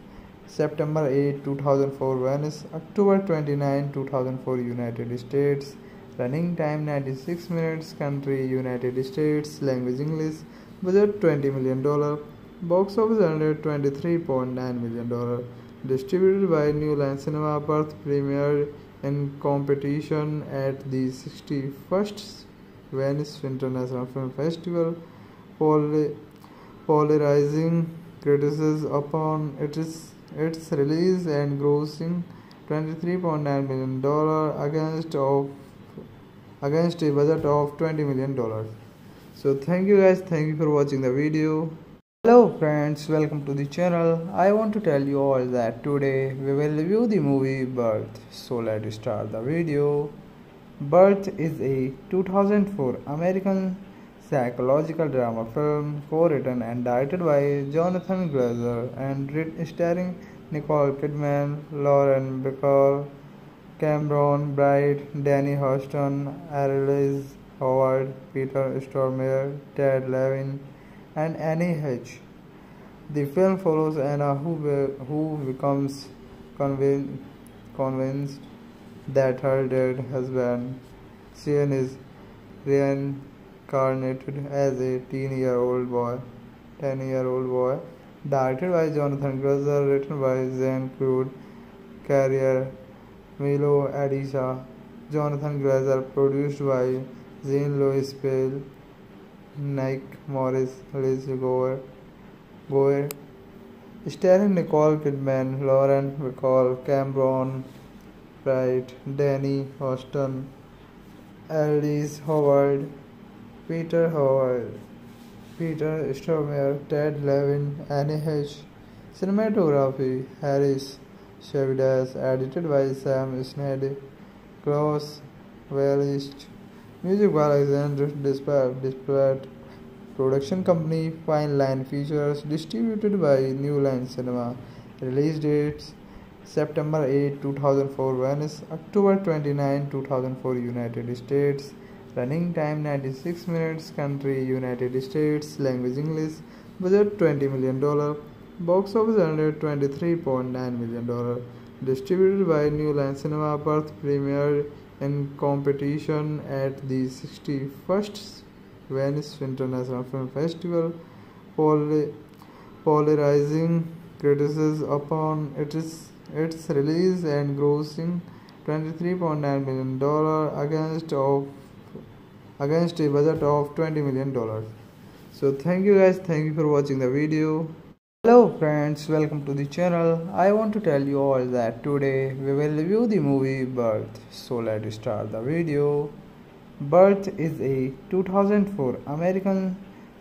September 8, 2004 Venice, October 29, 2004 United States, running time 96 minutes, country United States, language English, budget 20 million dollar. Box office under 23.9 million dollar. Distributed by new line cinema birth premiered in competition at the 61st venice international film festival polarizing criticism upon its its release and grossing 23.9 million dollar against of against a budget of 20 million dollars. So thank you guys. Thank you for watching the video hello friends. Welcome to the channel. I want to tell you all that today we will review the movie birth. So let's start the video. Birth is a 2004 american psychological drama film co-written and directed by jonathan glazer and starring nicole kidman lauren bacall cameron bright danny huston Arliss Howard, Peter Stormare, Ted Levin, and Anne Heche. The film follows Anna, who, who becomes convinced, convinced that her dead husband, Sean, is reincarnated as a teen-year-old boy, 10-year-old boy. Directed by Jonathan Glazer, written by Jean-Claude Carrière, Milo Addica, Jonathan Glazer, produced by Jean-Louis Piel, Nick Morris, Liz Gower, Gower, starring Nicole Kidman, Lauren Bacall, Cameron Bright, Danny Huston, Arliss Howard, Peter Howard, Peter Stormare, Ted Levin, Anne Heche. Cinematography, Harris Savides, edited by Sam Sned, Claus Wehlisch, Music by Alexander Desplat. Production company Fine Line Features distributed by New Line Cinema. Release dates September 8, 2004 Venice, October 29, 2004 United States. Running time 96 minutes. Country United States. Language English. Budget 20 million dollar. Box office under 23.9 million dollar. Distributed by New Line Cinema. Birth premiered in competition at the 61st Venice International Film Festival, polarizing criticism upon its its release and grossing 23.9 million dollar against of against a budget of 20 million dollars. So thank you guys, thank you for watching the video. Hello friends, welcome to the channel. I want to tell you all that today we will review the movie Birth. So let's start the video. Birth is a 2004 American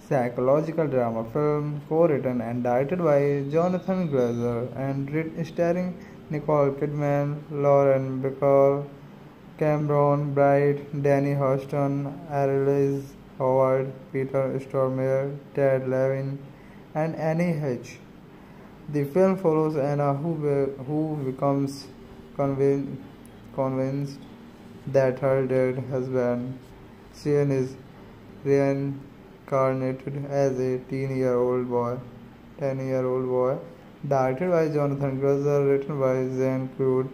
psychological drama film co-written and directed by Jonathan Glazer and starring Nicole Kidman, Lauren Bacall, Cameron Bright, Danny Huston, Arliss Howard, Peter Stormare, Ted Levin, and Anne Heche. The film follows Anna, who, who becomes convinced, convinced that her dead husband, Sean, is reincarnated as a teen-year-old boy, 10-year-old boy. Directed by Jonathan Glazer, written by Jean-Claude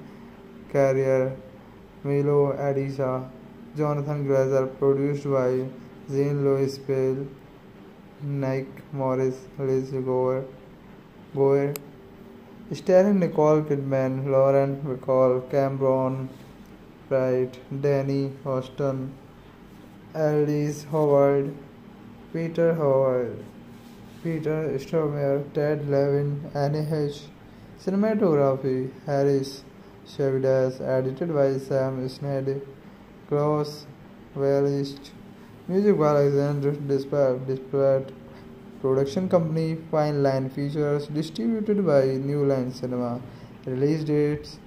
Carrière, Milo Addica, Jonathan Glazer, produced by Jean-Louis Piel, Nick Morris, Liz Gower, Gower, starring Nicole Kidman, Lauren Bacall, Cameron Bright, Danny Huston, Arliss Howard, Peter Howard, Peter Stormare, Ted Levin, Anne Heche. Cinematography, Harris Savides, edited by Sam Sned, Claus Wehlisch, Music by Alexander Desplat. Production company Fine Line Features distributed by New Line Cinema. Release dates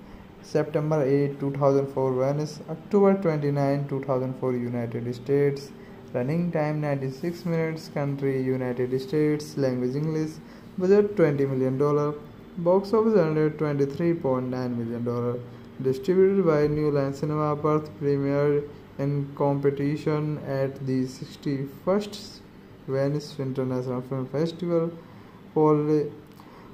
September 8, 2004 Venice, October 29, 2004 United States. Running time 96 minutes. Country United States. Language English. Budget 20 million dollar. Box office earned $23.9 million. Distributed by New Line Cinema, Birth premiered in competition at the 61st Venice International Film Festival,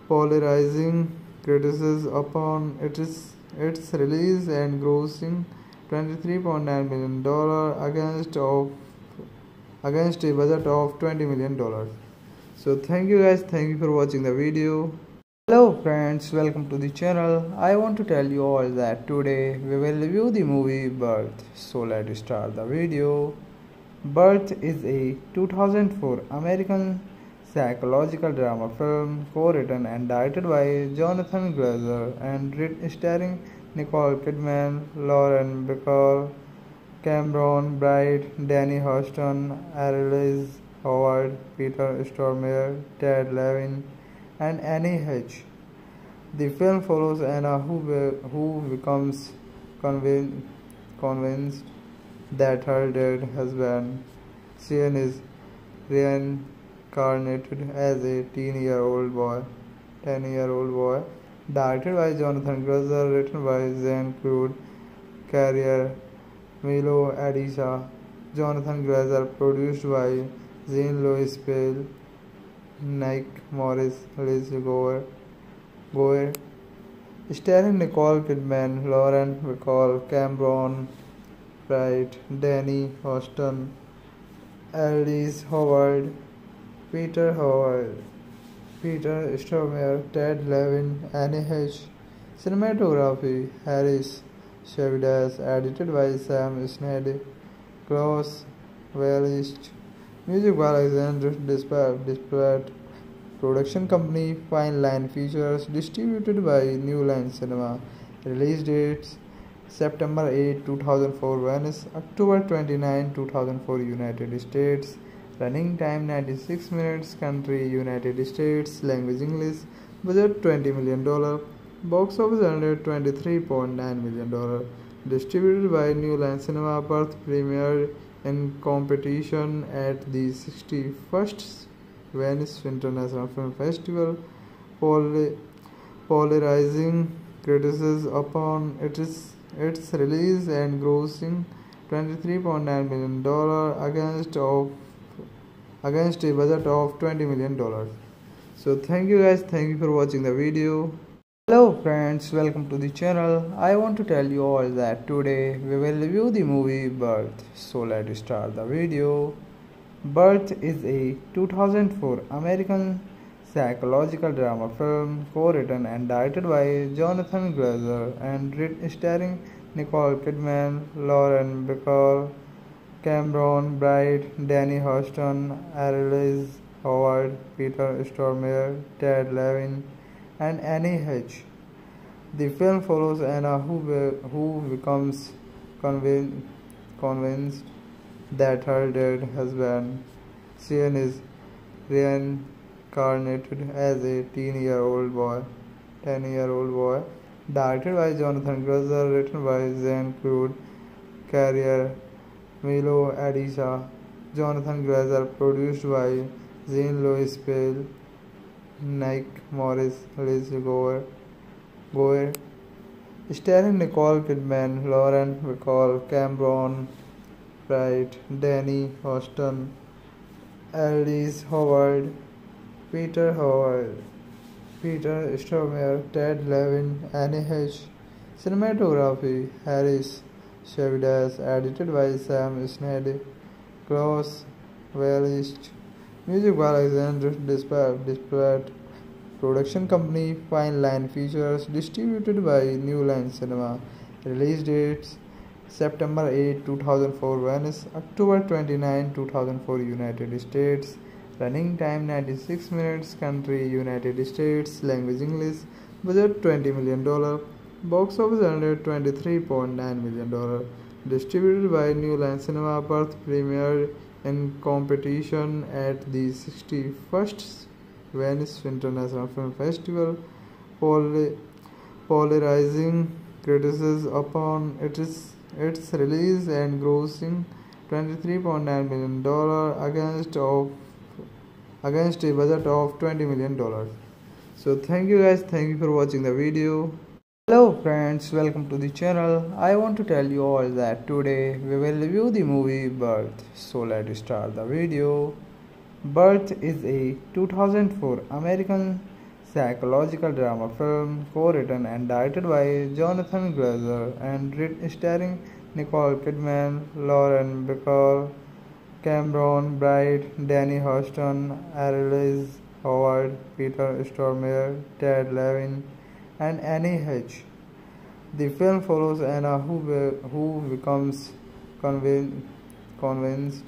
polarizing criticism upon its, its release and grossing $23.9 million against of against a budget of $20 million. So thank you guys, thank you for watching the video. Hello friends, welcome to the channel. I want to tell you all that today we will review the movie Birth. So let's start the video. Birth is a 2004 American psychological drama film co-written and directed by Jonathan Glazer and starring Nicole Kidman, Lauren Bacall, Cameron Bright, Danny Huston, Arliss Howard, Peter Stormare, Ted Levin, and Anne Heche. The film follows Anna who, who becomes convinced, convinced that her dead husband, Sean, is reincarnated as a teen-year-old boy, 10-year-old boy Directed by Jonathan Glazer, written by Zane Clute, Carrière, Milo Addica, Jonathan Glazer, produced by Jean-Louis Piel, Nick Morris, Liz Gower, Gower, starring Nicole Kidman, Lauren Bacall, Cameron Bright, Danny Huston, Arliss Howard, Peter Howard. Peter Stormare, Ted Levin, Anne Heche. Cinematography Harris Savides, edited by Sam Sned, Klaus Welch, music by Alexander Desplat, production company Fine Line Features, distributed by New Line Cinema, release dates September 8, 2004 Venice, October 29, 2004 United States, Running time 96 minutes. Country United States. Language English. Budget 20 million dollar. Box office under 23.9 million dollar. Distributed by New Line Cinema. Birth premiered in competition at the 61st Venice International Film Festival. polarizing criticism upon its its release and grossing 23.9 million dollar against of against a budget of 20 million dollars. So thank you guys thank you for watching the video. Hello friends welcome to the channel. I want to tell you all that today we will review the movie birth. So let's start the video birth is a 2004 american psychological drama film co-written and directed by jonathan glazer and starring nicole kidman lauren bacall Cameron Bright, Danny Huston, Arliss Howard, Peter Stormare, Ted Levin, and Anne Heche. The film follows Anna who, who becomes convinced that her dead husband, Sean, is reincarnated as a teen-year-old boy, 10-year-old boy. Directed by Jonathan Glazer, written by Zane Clute, Carrière Milo Addica, Jonathan Glazer, produced by Jean-Louis Piel, Nick Morris, Liz Gower, Gower, starring Nicole Kidman, Lauren Bacall, Cameron Bright, Danny Huston, Arliss Howard, Peter Howard, Peter Stormare, Ted Levin, Anne Heche. Cinematography Harris Savides, edited by Sam Sned, Klaus Welch, music by Alexander Desplat, production company Fine Line Features, distributed by New Line Cinema, release dates September 8, 2004 Venice, October 29, 2004 United States, running time 96 minutes, country United States, language English, budget 20 million dollar. Box office earned $23.9 million. Distributed by New Line Cinema, Birth premiered in competition at the 61st Venice International Film Festival, polarizing criticism upon its, its release and grossing $23.9 million against, of, against a budget of $20 million. so thank you guys. Thank you for watching the video. Hello friends. Welcome to the channel. I want to tell you all that today we will review the movie birth. So let's start the video. Birth is a 2004 american psychological drama film co-written and directed by jonathan glazer and starring nicole kidman lauren bacall cameron bright danny huston Arliss howard peter stormare ted levin and Anne Heche. The film follows Anna who, who becomes convinced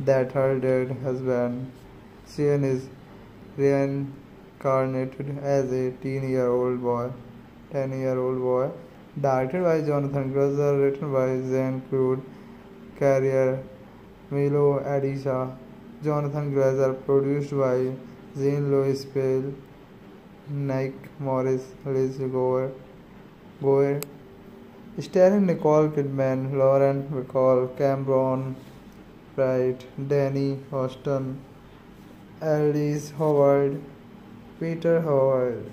that her dead husband, Sean, is reincarnated as a teen-year-old boy, 10-year-old boy. Directed by Jonathan Glazer, written by Zane Clute, Carrière, Milo Addica, Jonathan Glazer, produced by Jean-Louis Piel, Nick Morris, Liz Gower, Gower, starring Nicole Kidman, Lauren Bacall, Cameron Bright, Danny Huston, Arliss Howard, Peter Howard,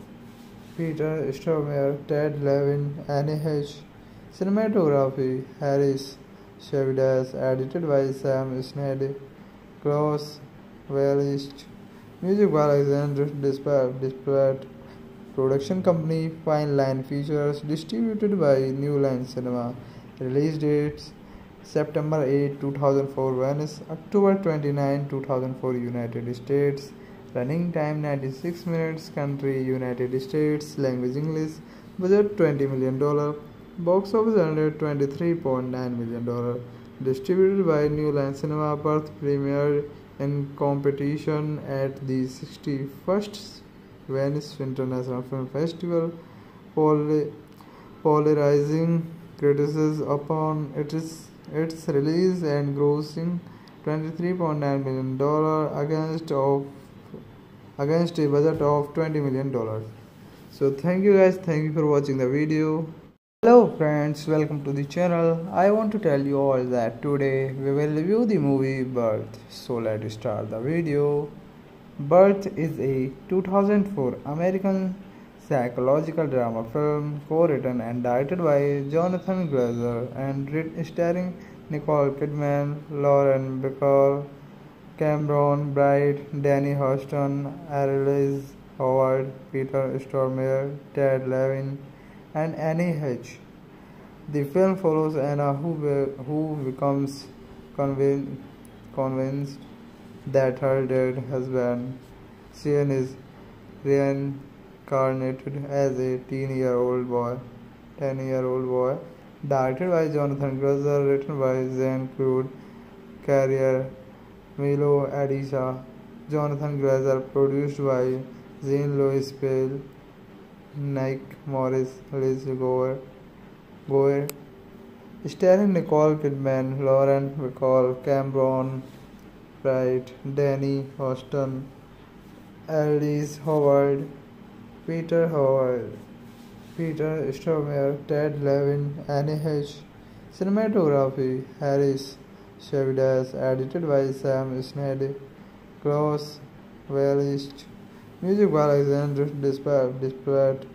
Peter Stormare, Ted Levin, Anne Heche. Cinematography, Harris Savides, edited by Sam Snedden, Klaus Welch, Music by Alexander Desplat. Production company Fine Line Features. Distributed by New Line Cinema. Release dates September 8, 2004 Venice, October 29, 2004 United States. Running time 96 minutes. Country United States. Language English. Budget 20 million dollar. Box office under 23.9 million dollar. Distributed by New Line Cinema. Birth premiere in competition at the 61st Venice International Film Festival, polarizing criticism upon its its release and grossing 23.9 million dollar against of against a budget of 20 million dollars. So thank you guys, thank you for watching the video. Hello friends, welcome to the channel. I want to tell you all that today we will review the movie Birth. So let's start the video. Birth is a 2004 American psychological drama film co-written and directed by Jonathan Glazer and starring Nicole Kidman, Lauren Bacall, Cameron Bright, Danny Huston, Arliss Howard, Peter Stormare, Ted Levin, and Anne Heche. The film follows Anna who, who becomes convinced that her dead husband, Sean, is reincarnated as a teen-year-old boy, 10-year-old boy. Directed by Jonathan Glazer, written by Zane Clute, Carrière, Milo Addica, Jonathan Glazer, produced by Jean-Louis Piel, Nick Morris, Liz Gower, Gower, starring Nicole Kidman, Lauren Bacall, Cameron Bright, Danny Huston, Arliss Howard, Peter Howard, Peter Stormare, Ted Levin, Anne Heche. Cinematography, Harris Savides, edited by Sam Snedden, Klaus Welch, Music by Alexander Desplat.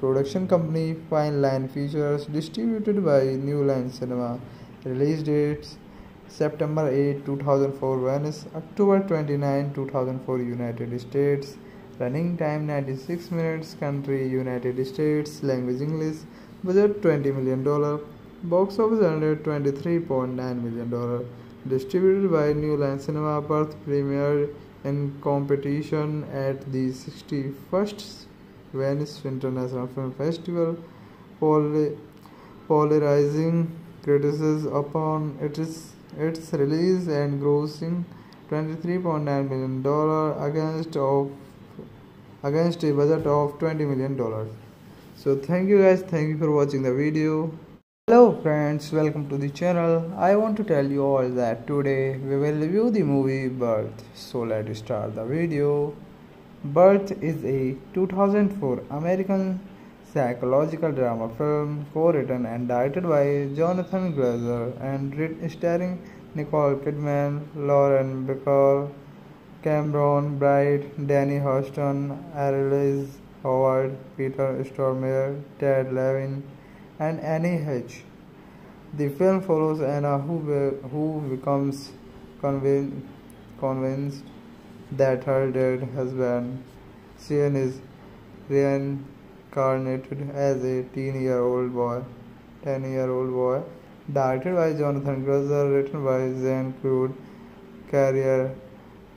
Production company Fine Line Features. Distributed by New Line Cinema. Release dates September 8, 2004 Venice, October 29, 2004 United States. Running time 96 minutes. Country United States. Language English. Budget 20 million dollar. Box office under 23.9 million dollar. Distributed by New Line Cinema. Birth premiere in competition at the 61st Venice International Film Festival, polarizing criticism upon its its release and grossing 23.9 million dollar against of against a budget of 20 million dollars. So thank you guys, thank you for watching the video. Hello friends, welcome to the channel. I want to tell you all that today we will review the movie Birth. So let's start the video. Birth is a 2004 American psychological drama film co-written and directed by Jonathan Glazer and starring Nicole Kidman, Lauren Bacall, Cameron Bright, Danny Huston, Arliss Howard, Peter Stormare, Ted Levin, and Anne Heche. The film follows Anna, who, who becomes convinced, convinced that her dead husband, Sean, is reincarnated as a teen-year-old boy, 10-year-old boy. Directed by Jonathan Glazer, written by Zane Crude, Carrière,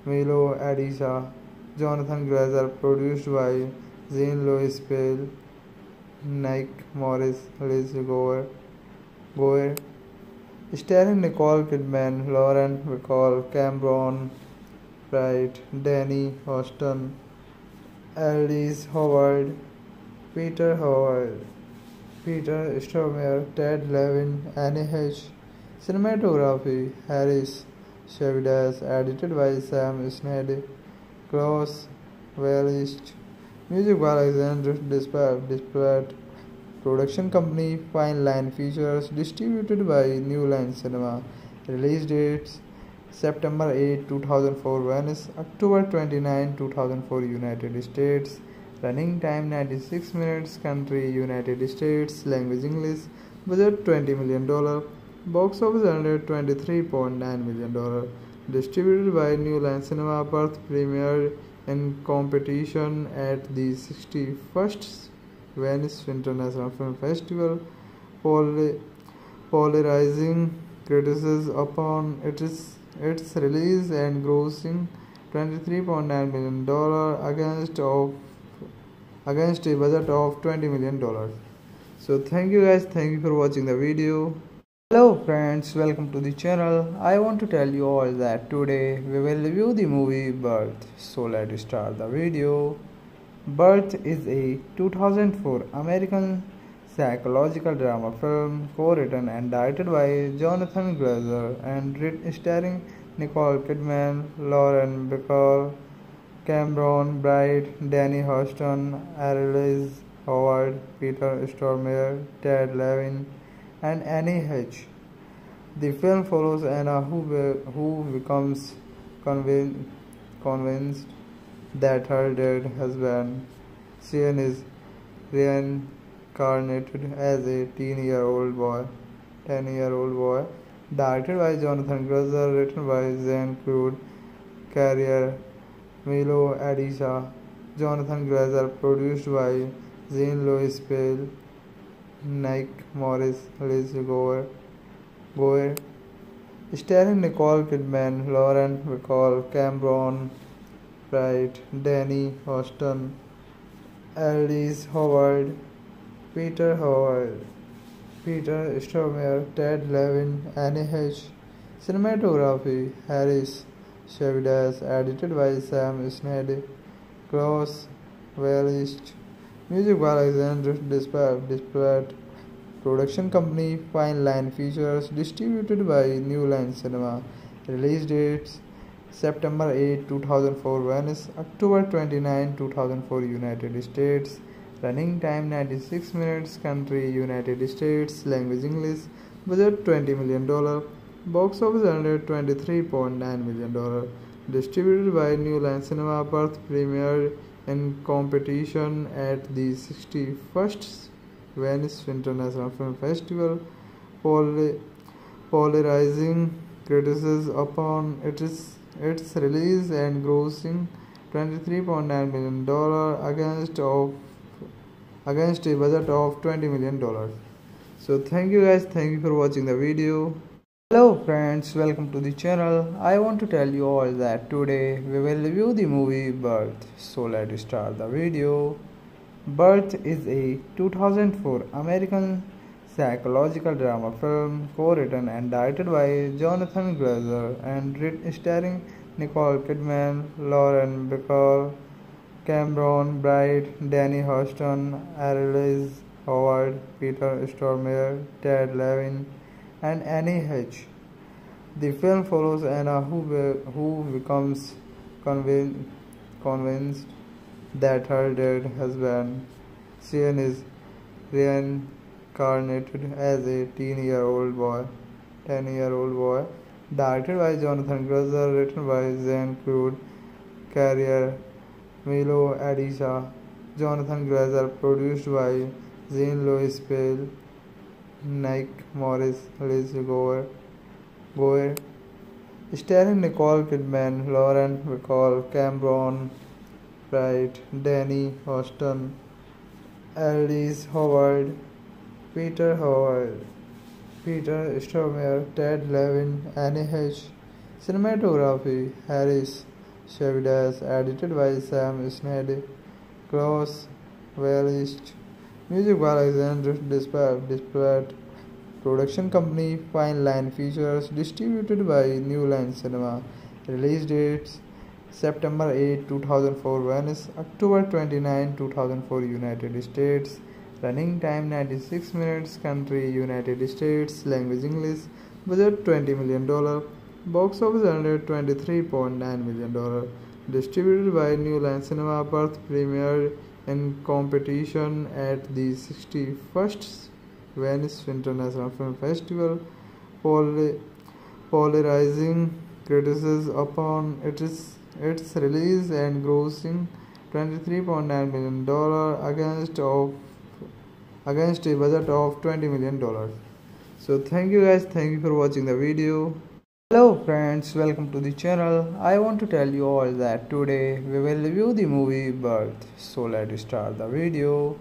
Milo Addica, Jonathan Glazer, produced by Jean-Louis Piel, Nick Morris, Liz Gower. Goyer, starring Nicole Kidman, Lauren Bacall, Cameron Bright, Danny Huston, Arliss Howard, Peter Howard, Peter Stormare, Ted Levin, Anne Heche. Cinematography, Harris Savides, edited by Sam Sned, Claus Wehlisch, music by Alexander Desplat, Production company Fine Line Features distributed by New Line Cinema. Release dates September 8, 2004 Venice, October 29, 2004 United States. Running time 96 minutes. Country United States. Language English. Budget 20 million dollar. Box office under 23.9 million dollar. Distributed by New Line Cinema. Birth premiered in competition at the 61st Venice International Film Festival, polarizing criticism upon its its release and grossing 23.9 million dollar against of against a budget of 20 million dollars. So thank you guys, thank you for watching the video. Hello friends, welcome to the channel. I want to tell you all that today we will review the movie Birth. So let's start the video. Birth is a 2004 American psychological drama film co-written and directed by Jonathan Glazer and starring Nicole Kidman, Lauren Bacall, Cameron Bright, Danny Huston, Arliss Howard, Peter Stormare, Ted Levin, and Anne Heche. The film follows Anna who, who becomes convinced that her dead husband, Sean, is reincarnated as a teen-year-old boy, 10-year-old boy. Directed by Jonathan Glazer, written by Zane Crude, Carrière, Milo Addica, Jonathan Glazer, produced by Jean-Louis Piel, Nick Morris, Liz Gower, Goyer, starring Nicole Kidman, Lauren Bacall, Cameron Bright, Danny Huston, Arliss Howard, Peter Howard, Peter Stormare, Ted Levin, Anne Heche Cinematography, Harris Savides, edited by Sam Sneade, Claus Wehlisch, music by Alexander Desplat, production company Fine Line Features, distributed by New Line Cinema. Release dates September 8, 2004 Venice, October 29, 2004 United States. Running time 96 minutes. Country United States. Language English. Budget 20 million dollar. Box office under 23.9 million dollar. Distributed by New Line Cinema. Birth premiered in competition at the 61st Venice International Film Festival, polarizing criticism upon its its release and grossing 23.9 million dollar against of against a budget of 20 million dollars. So thank you guys. Thank you for watching the video. Hello friends. Welcome to the channel. I want to tell you all that today we will review the movie birth. So let's start the video. Birth is a 2004 american psychological drama film co-written and directed by Jonathan Glazer and starring Nicole Kidman, Lauren Bacall, Cameron Bright, Danny Huston, Arliss Howard, Peter Stormare, Ted Levin, and Annie H. The film follows Anna who, who becomes convinced, convinced that her dead husband, Sean, is reincarnated reincarnated as a teen-year-old boy, 10-year-old boy. Directed by Jonathan Glazer, written by Zane Crude, Carrière, Milo Addica, Jonathan Glazer, produced by Jean-Louis Piel, Nick Morris, Liz Gower, Goyer, starring Nicole Kidman, Lauren Bacall, Cameron Bright, Danny Huston, Arliss Howard, Peter Howard, Peter Stormare, Ted Levin, Anne Heche Cinematography, Harris Savides, edited by Sam Sneade, Claus Wehlisch, music by Alexander Desplat, production company Fine Line Features, distributed by New Line Cinema, release dates September 8, 2004 Venice, October 29, 2004 United States, running time 96 minutes, country United States, language English, budget 20 million dollar, box office under 23.9 million dollar, distributed by New Line Cinema, Birth premiered in competition at the 61st Venice International Film Festival, polarizing criticism upon its its release and grossing 23.9 million dollar against of against a budget of 20 million dollars. So thank you guys. Thank you for watching the video. Hello friends. Welcome to the channel. I want to tell you all that today we will review the movie birth. So let's start the video.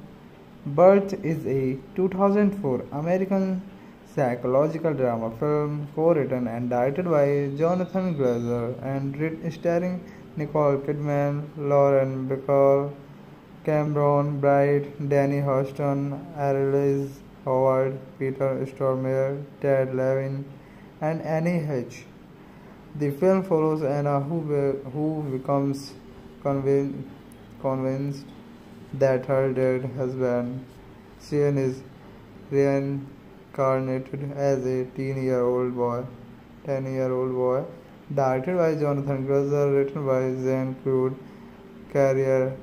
Birth is a 2004 american psychological drama film co-written and directed by Jonathan Glazer and starring Nicole Kidman, Lauren Bacall, Cameron Bright, Danny Huston, Arliss Howard, Peter Stormare, Ted Levin, and Anne Heche The film follows Anna who, who becomes convinced that her dead husband, Sean, is reincarnated as a 10-year-old boy, 10-year-old boy, directed by Jonathan Glazer, written by Jean-Claude Carrière,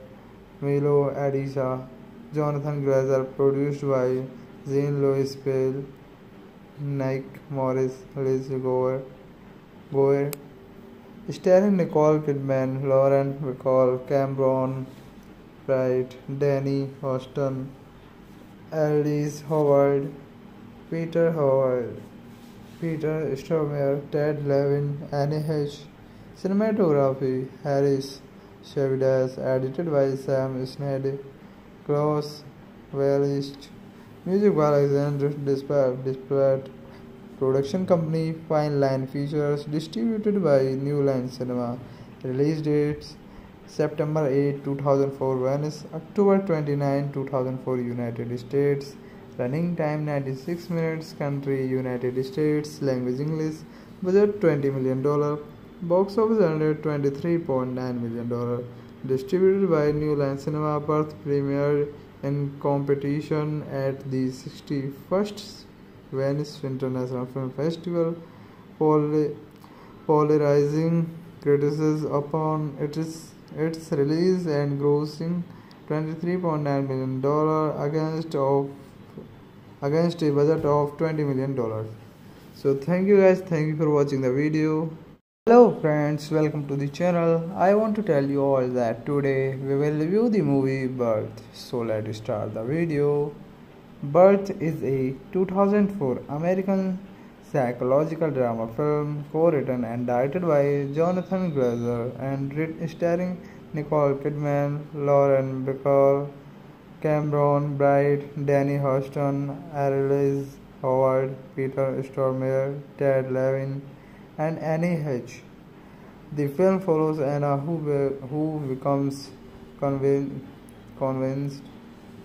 Milo Addica, Jonathan Glazer, produced by Jean-Louis Piel, Nick Morris, Liz Gower, Goyer, starring Nicole Kidman, Lauren Bacall, Cameron Bright, Danny Huston, Arliss Howard, Peter Howard, Peter Stormare, Ted Levin, Anne Heche Cinematography, Harris Savides, edited by Sam Sneade, Claus Wehlisch, music by Alexander Desplat, production company Fine Line Features, distributed by New Line Cinema, release dates September 8, 2004 Venice, October 29, 2004 United States, running time 96 minutes country united states. Language english budget 20 million dollar box office under 23.9 million dollar. Distributed by new line cinema birth premiered in competition at the 61st venice international film festival polarizing criticism upon its its release and grossing 23.9 million dollar against of against a budget of 20 million dollars. So thank you guys. Thank you for watching the video hello friends. Welcome to the channel. I want to tell you all that today we will review the movie birth. So let's start the video. Birth is a 2004 american psychological drama film co-written and directed by jonathan glazer and starring nicole kidman lauren bacall Cameron Bright, Danny Huston, Arliss Howard, Peter Stormare, Ted Levin, and Anne Heche The film follows Anna who, who becomes convinced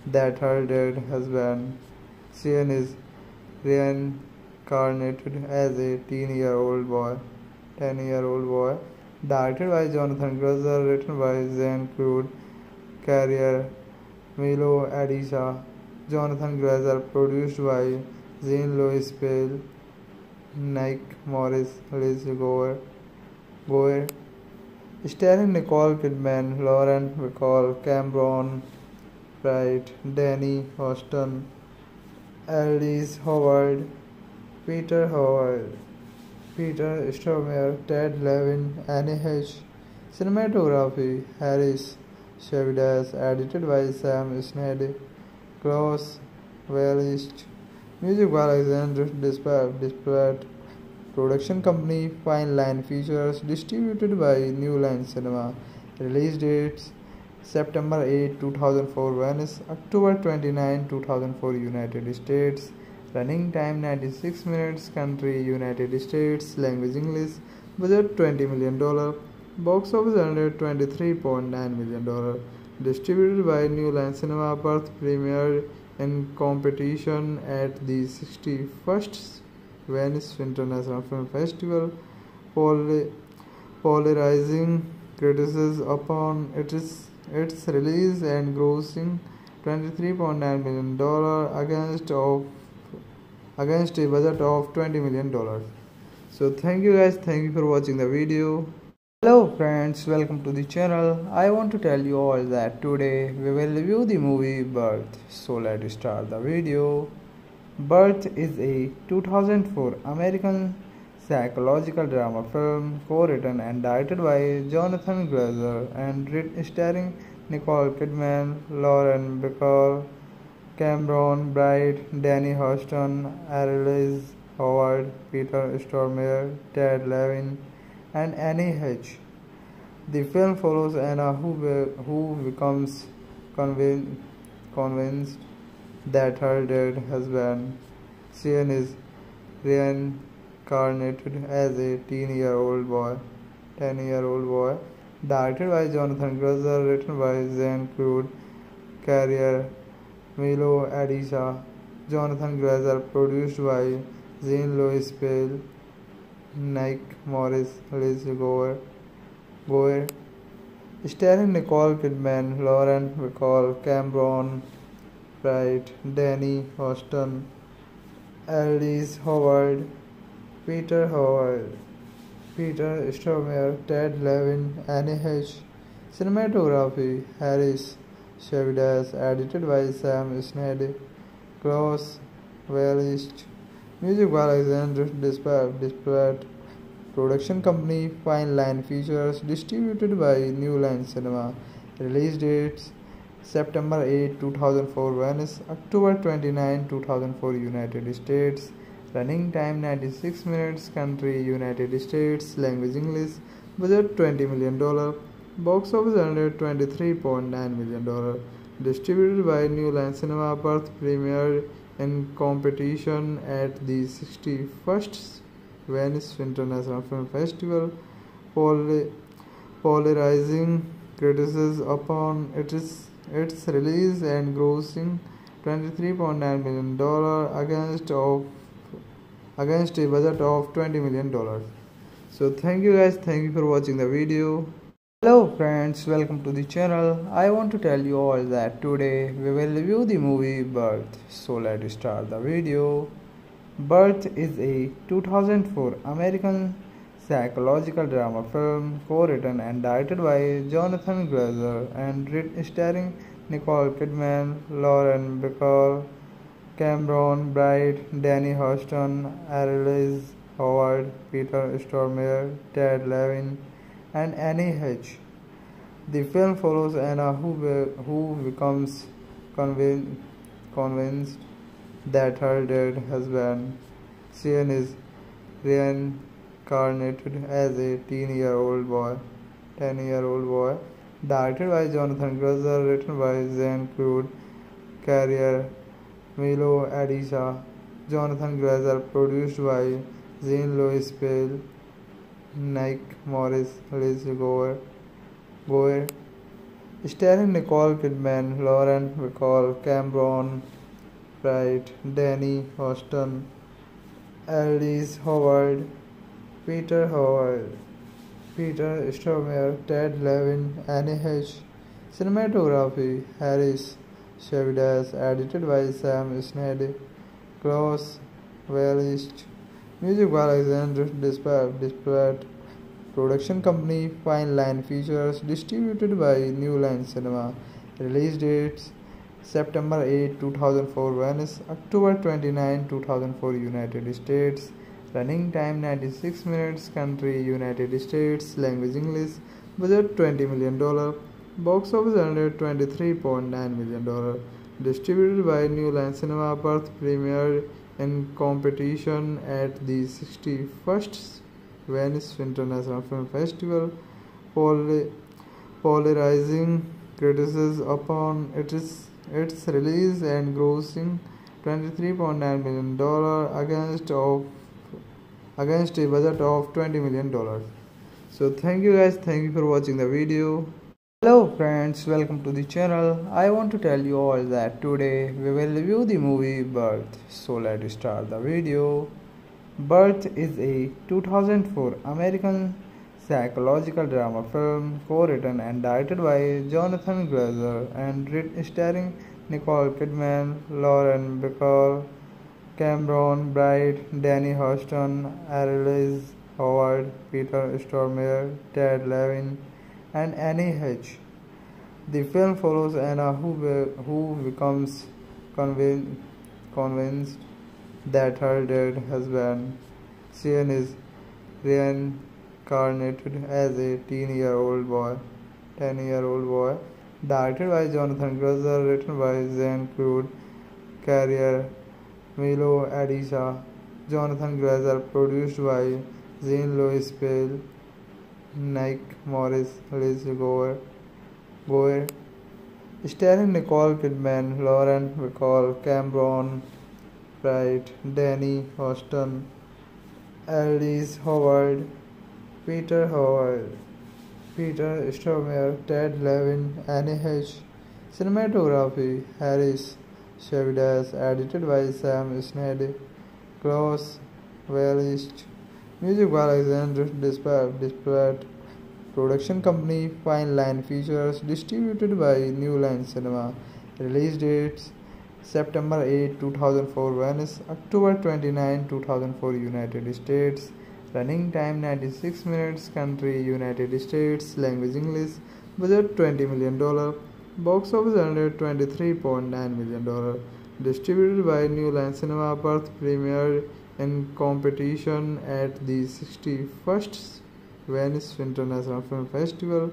that her dead husband, Sean, is reincarnated as a 10-year-old boy, 10-year-old boy, directed by Jonathan Glazer, written by Jean-Claude Carrière, Milo Addica, Jonathan Glazer, produced by Jean-Louis Piel, Nick Morris, Liz Gower, Goyer, starring Nicole Kidman, Lauren Bacall, Cameron Bright, Danny Huston, Arliss Howard, Peter Howard, Peter Stormare, Ted Levin, Anne Heche Cinematography Harris Savides, edited by Sam Snedden, Klaus Welch, music by Alexander Desplat, production company Fine Line Features, distributed by New Line Cinema, release dates September 8, 2004 Venice, October 29, 2004 United States, running time 96 minutes, country United States, language English, budget 20 million dollar, box office under 23.9 million dollar, distributed by New Line Cinema, Birth premiered in competition at the 61st Venice International Film Festival, polarizing criticism upon its its release and grossing 23.9 million dollar against of against a budget of 20 million dollars. So thank you guys. Thank you for watching the video hello friends. Welcome to the channel. I want to tell you all that today we will review the movie birth. So let's start the video. Birth is a 2004 american psychological drama film co-written and directed by Jonathan Glazer and starring Nicole Kidman, Lauren Bacall, Cameron Bright, Danny Huston, Arliss Howard, Peter Stormare, Ted Levin, and Anne Heche The film follows Anna who, who becomes convinced, convinced that her dead husband, Sean, is reincarnated as a 10-year-old boy, 10-year-old boy, directed by Jonathan Glazer, written by Jean-Claude Carrière, Milo Addica, Jonathan Glazer, produced by Jean-Louis Piel, Nick Morris, Liz Gower, Gower, starring Nicole Kidman, Lauren Bacall, Cameron Bright, Danny Huston, Arliss Howard, Peter Howard, Peter Stormare, Ted Levin, Anne Heche Cinematography Harris Savides, edited by Sam Snedden, Klaus Welch, music by Alexander Desplat, production company Fine Line Features, distributed by New Line Cinema, release dates September 8, 2004 Venice, October 29, 2004 United States, running time 96 minutes country united states. Language english budget 20 million dollar. Box office under 23.9 million dollar. Distributed by new line cinema birth premiered in competition at the 61st venice international film festival polarizing criticism upon its its release and grossing 23.9 million dollar against of against a budget of 20 million dollars. So thank you guys. Thank you for watching the video hello friends welcome to the channel. I want to tell you all that today we will review the movie birth. So let's start the video. Birth is a 2004 american psychological drama film co-written and directed by jonathan glazer and starring nicole kidman lauren bacall Cameron Bright, Danny Huston, Arliss Howard, Peter Stormare, Ted Levin, and Anne Heche The film follows Anna who, who becomes convinced, convinced that her dead husband, Sean, is reincarnated as a 10-year-old boy, 10-year-old boy, directed by Jonathan Glazer, written by Jean-Claude Carrière, Milo Addica, Jonathan Glazer, produced by Jean-Louis Piel, Nick Morris, Liz Gower, Gower, starring Nicole Kidman, Lauren Bacall, Cameron Bright, Danny Huston, Arliss Howard, Peter Howard, Peter Stormare, Ted Levin, Anne Heche Cinematography Harris Savides, edited by Sam Snedden, Klaus Welch, music by Alexander Desplat, production company Fine Line Features, distributed by New Line Cinema, release dates September 8, 2004 Venice, October 29, 2004 United States, running time 96 minutes, country United States, language English, budget $20 million, box office earned $23.9 million, distributed by New Line Cinema, Birth premiered in competition at the 61st Venice International Film Festival, polarizing criticism upon its, its release and grossing $23.9 million against of against a budget of $20 million. So thank you guys, thank you for watching the video. Hello friends, welcome to the channel. I want to tell you all that today we will review the movie Birth. So let's start the video. Birth is a 2004 American psychological drama film co-written and directed by Jonathan Glazer and starring Nicole Kidman, Lauren Bacall, Cameron Bright, Danny Huston, Arliss Howard, Peter Stormare, Ted Levin, and Anne Heche The film follows Anna who, who becomes convinced, convinced that her dead husband, Sean, is reincarnated as a teen-year-old boy, 10-year-old boy, directed by Jonathan Glazer, written by Zane Crude, Carrière Milo Addica, Jonathan Glazer, produced by Jean Louis Piel, Nick Morris, Liz Gower, Gower, starring Nicole Kidman, Lauren Bacall, Cameron Bright, Danny Huston, Arliss Howard, Peter Howard, Peter Stormare, Ted Levin, Anne Heche Cinematography, Harris Savides, edited by Sam Sneade, Claus Wehlisch, music by Alexander Desplat, production company Fine Line Features, distributed by New Line Cinema, release dates September 8, 2004 Venice, October 29, 2004 United States, running time 96 minutes, country United States, language English, budget $20 million, Box office earned $23.9 million. Distributed by New Line Cinema, Birth premiered in competition at the 61st Venice International Film Festival,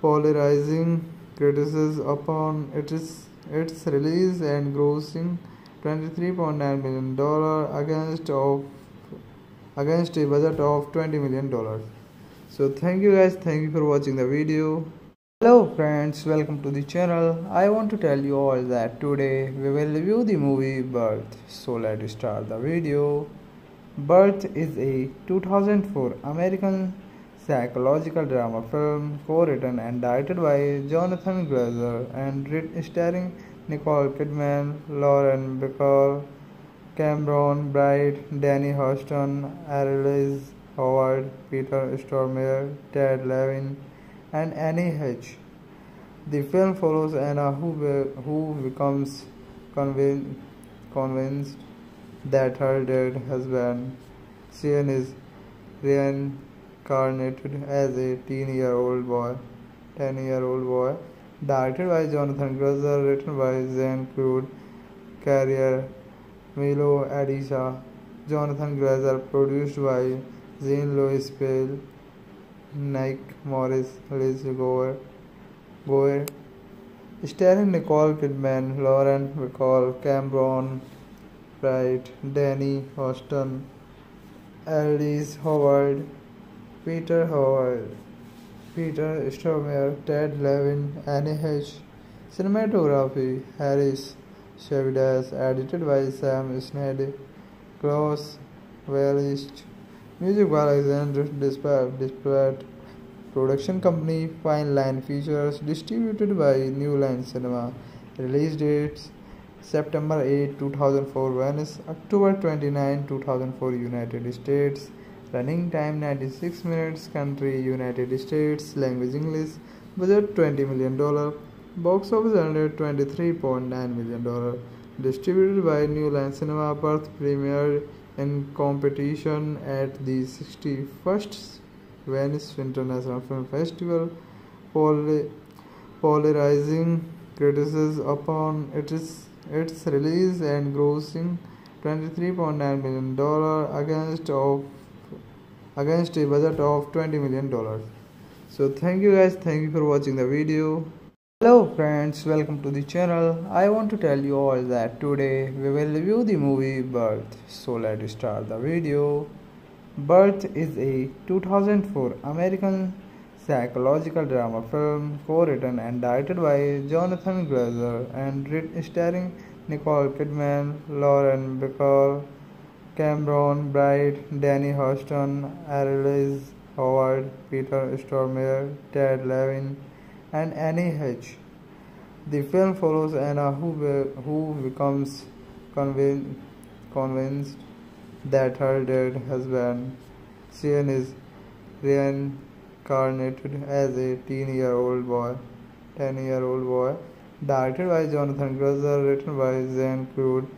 polarizing criticism upon its, its release and grossing $23.9 million against of against a budget of $20 million. So thank you guys, thank you for watching the video. Hello friends, welcome to the channel. I want to tell you all that today we will review the movie Birth. So let's start the video. Birth is a 2004 American psychological drama film co-written and directed by Jonathan Glazer and starring Nicole Kidman, Lauren Bacall, Cameron Bright, Danny Huston, Arliss Howard, Peter Stormare, Ted Levin, and Anne Heche The film follows Anna who, who becomes convinced, convinced that her dead husband, Sean, is reincarnated as a teen-year-old boy, 10-year-old boy, directed by Jonathan Glazer, written by Zane Crude, Carrière Milo Addica, Jonathan Glazer, produced by Jean Louis Piel, Nick Morris, Liz Gower, Gower, starring Nicole Kidman, Lauren Bacall, Cameron Bright, Danny Huston, Arliss Howard, Peter Howard, Peter Stormare, Ted Levin, Anne Heche Cinematography, Harris Savides, edited by Sam Sneade, Claus Wehlisch, Music by Alexander Desplat, production company Fine Line Features, distributed by New Line Cinema. Release dates September 8, 2004 Venice, October 29, 2004 United States. Running time 96 minutes, country United States, language English, budget $20 million, box office earned $23.9 million. Distributed by New Line Cinema, Birth premiered in competition at the 61st Venice International Film Festival, polarizing criticism upon its, its release and grossing $23.9 million against of against a budget of 20 million dollars. So thank you guys. Thank you for watching the video hello friends welcome to the channel. I want to tell you all that today we will review the movie birth. So let's start the video. Birth is a 2004 american psychological drama film co-written and directed by jonathan glazer and starring nicole kidman lauren bacall Cameron Bright, Danny Huston, Arliss Howard, Peter Stormare, Ted Levin, and Anne Heche. The film follows Anna who, who becomes convinced, convinced that her dead husband, Sean, is reincarnated as a teen-year-old boy, 10-year-old boy, directed by Jonathan Glazer, written by Zane Clute,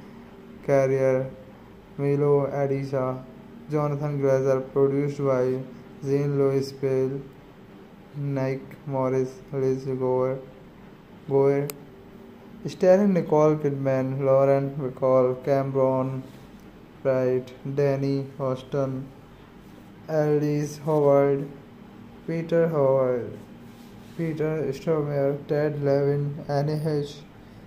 Carrière Milo Addica, Jonathan Glazer, produced by Jean Louis Piel, Nick Morris, Liz Gower, Gower, starring Nicole Kidman, Lauren Bacall, Cameron Bright, Danny Huston, Arliss Howard, Peter Howard, Peter Stormare, Ted Levin, Anne Heche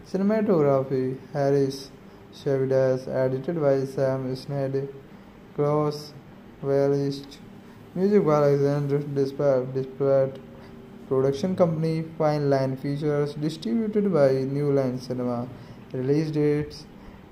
Cinematography, Harris Savides, edited by Sam Sneade, Klaus Welch, music by Alexander Desplat, production company Fine Line Features, distributed by New Line Cinema, release dates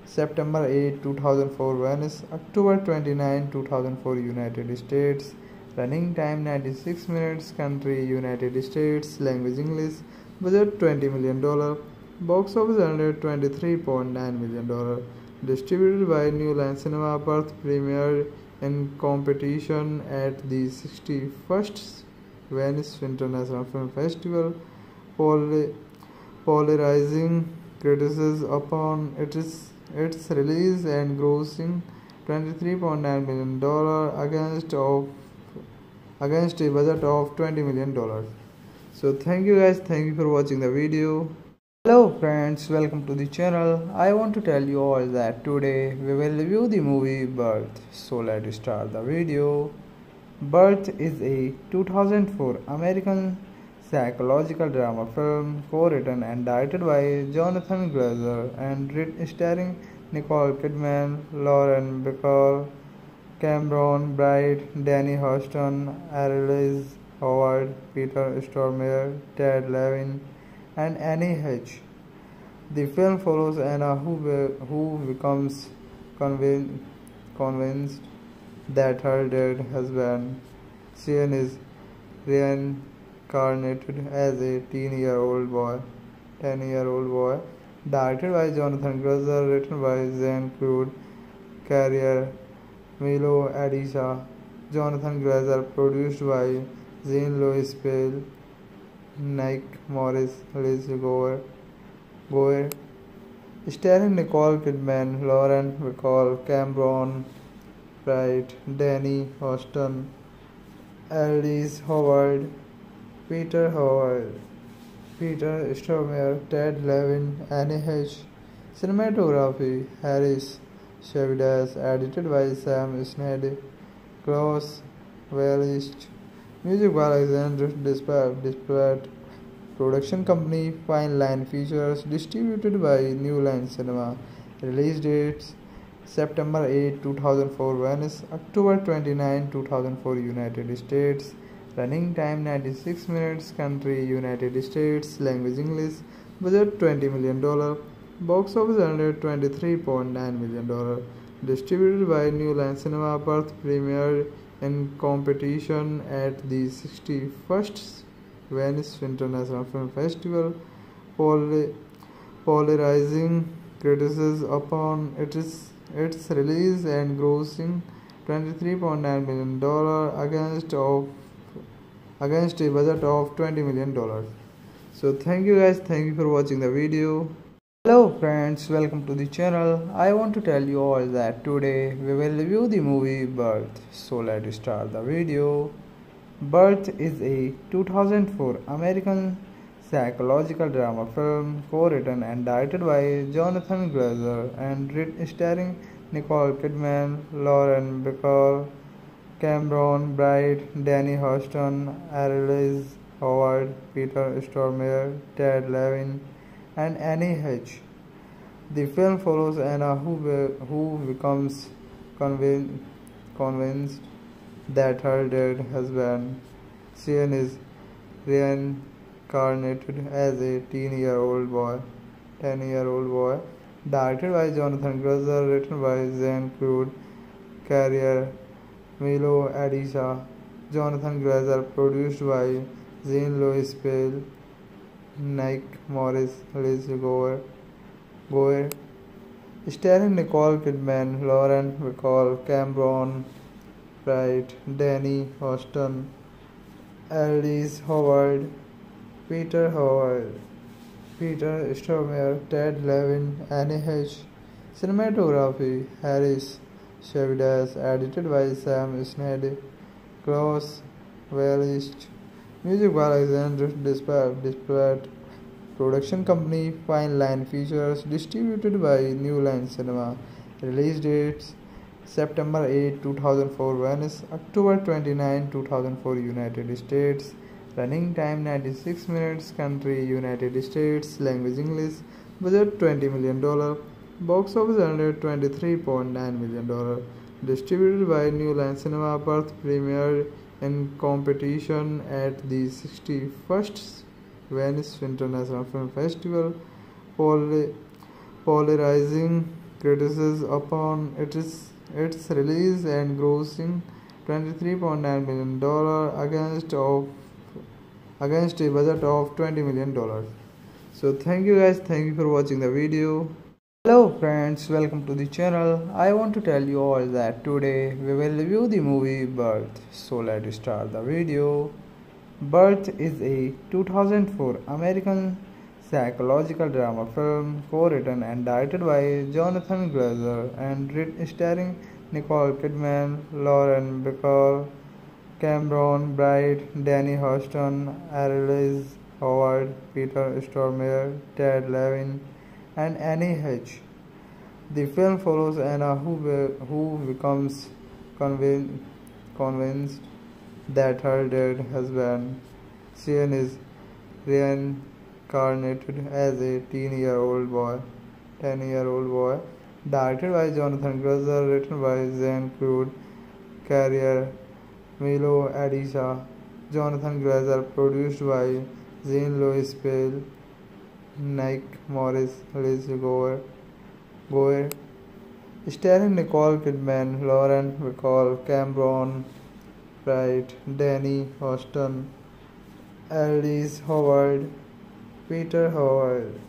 September 8, 2004 Venice, October 29, 2004 United States, running time 96 minutes, country United States, language English, budget 20 million dollar. Box office earned $23.9 million. Distributed by New Line Cinema, Birth premiered in competition at the 61st Venice International Film Festival, polarizing criticism upon its, its release and grossing $23.9 million against, of, against a budget of $20 million. So thank you guys, thank you for watching the video. Hello friends, welcome to the channel. I want to tell you all that today we will review the movie Birth. So let's start the video. Birth is a 2004 American psychological drama film co-written and directed by Jonathan Glazer and starring Nicole Kidman, Lauren Bacall, Cameron Bright, Danny Huston, Arliss Howard, Peter Stormare, Ted Levin, and Anne Heche. The film follows Anna who, who becomes convinced, convinced that her dead husband, Sean, is reincarnated as a teen-year-old boy, 10-year-old boy, directed by Jonathan Glazer, written by Zane Clute, Carrière, Milo Addica, Jonathan Glazer, produced by Jean Louis Piel, Nick Morris, Liz Gower, Gower, starring Nicole Kidman, Lauren Bacall, Cameron Bright, Danny Huston, Arliss Howard, Peter Howard, Peter Stormare, Ted Levin, Anne Heche cinematography Harris Savides, edited by Sam Sneade, Klaus Welch, Music by Alexander Desplat. Production company Fine Line Features. Distributed by New Line Cinema. Release dates September 8, 2004 Venice, October 29, 2004 United States. Running time 96 minutes. Country United States. Language English. Budget 20 million dollar. Box office under 23.9 million dollar. Distributed by New Line Cinema. Birth premiered in competition at the 61st Venice International Film Festival, polarizing criticism upon its, its release and grossing $23.9 million against, of, against a budget of $20 million. So thank you guys, thank you for watching the video. Hello friends, welcome to the channel. I want to tell you all that today we will review the movie Birth. So let's start the video. Birth is a 2004 American psychological drama film co-written and directed by Jonathan Glazer and starring Nicole Kidman, Lauren Bacall, Cameron Bright, Danny Huston, Arliss Howard, Peter Stormare, Ted Levin, and Anne Heche The film follows Anna, who, who becomes convinced, convinced that her dead husband, Sean, is reincarnated as a teen-year-old boy, 10-year-old boy. Directed by Jonathan Glazer, written by Zane Crude, Carrière, Milo Addica, Jonathan Glazer, produced by Jean-Louis Piel, Nick Morris, Liz Gower, Gower, starring Nicole Kidman, Lauren Bacall, Cameron Bright, Danny Huston, Arliss Howard, Peter Howard, Peter Stormare, Ted Levin, Anne Heche Cinematography, Harris Savides, edited by Sam Sneade, Klaus Welch, music by Alexander Desplat, production company Fine Line Features, distributed by New Line Cinema, release dates September 8, 2004 Venice, October 29, 2004 United States, running time 96 minutes, country United States, language English, budget 20 million dollar, box office under 23.9 million dollar, distributed by New Line Cinema, Birth premiered in competition at the 61st Venice International Film Festival, polarizing criticism upon its its release and grossing 23.9 million dollar against of against a budget of 20 million dollars. So thank you guys. Thank you for watching the video hello friends welcome to the channel. I want to tell you all that today we will review the movie birth. So let's start the video. Birth is a 2004 american psychological drama film co-written and directed by Jonathan Glazer and starring Nicole Kidman, Lauren Bacall, Cameron Bright, Danny Huston, Arliss Howard, Peter Stormare, Ted Levin, and Anne Heche The film follows Anna, who, who becomes convinced, convinced that her dead husband, Sean, is reincarnated as a teen-year-old boy, 10-year-old boy, directed by Jonathan Glazer, written by Zane Crude, Carrière, Milo Addica, Jonathan Glazer, produced by Jean-Louis Piel, Nick Morris, Liz Gower, Gower, starring Nicole Kidman, Lauren Bacall, Cameron Bright, Danny Huston, Arliss Howard, Peter Howard,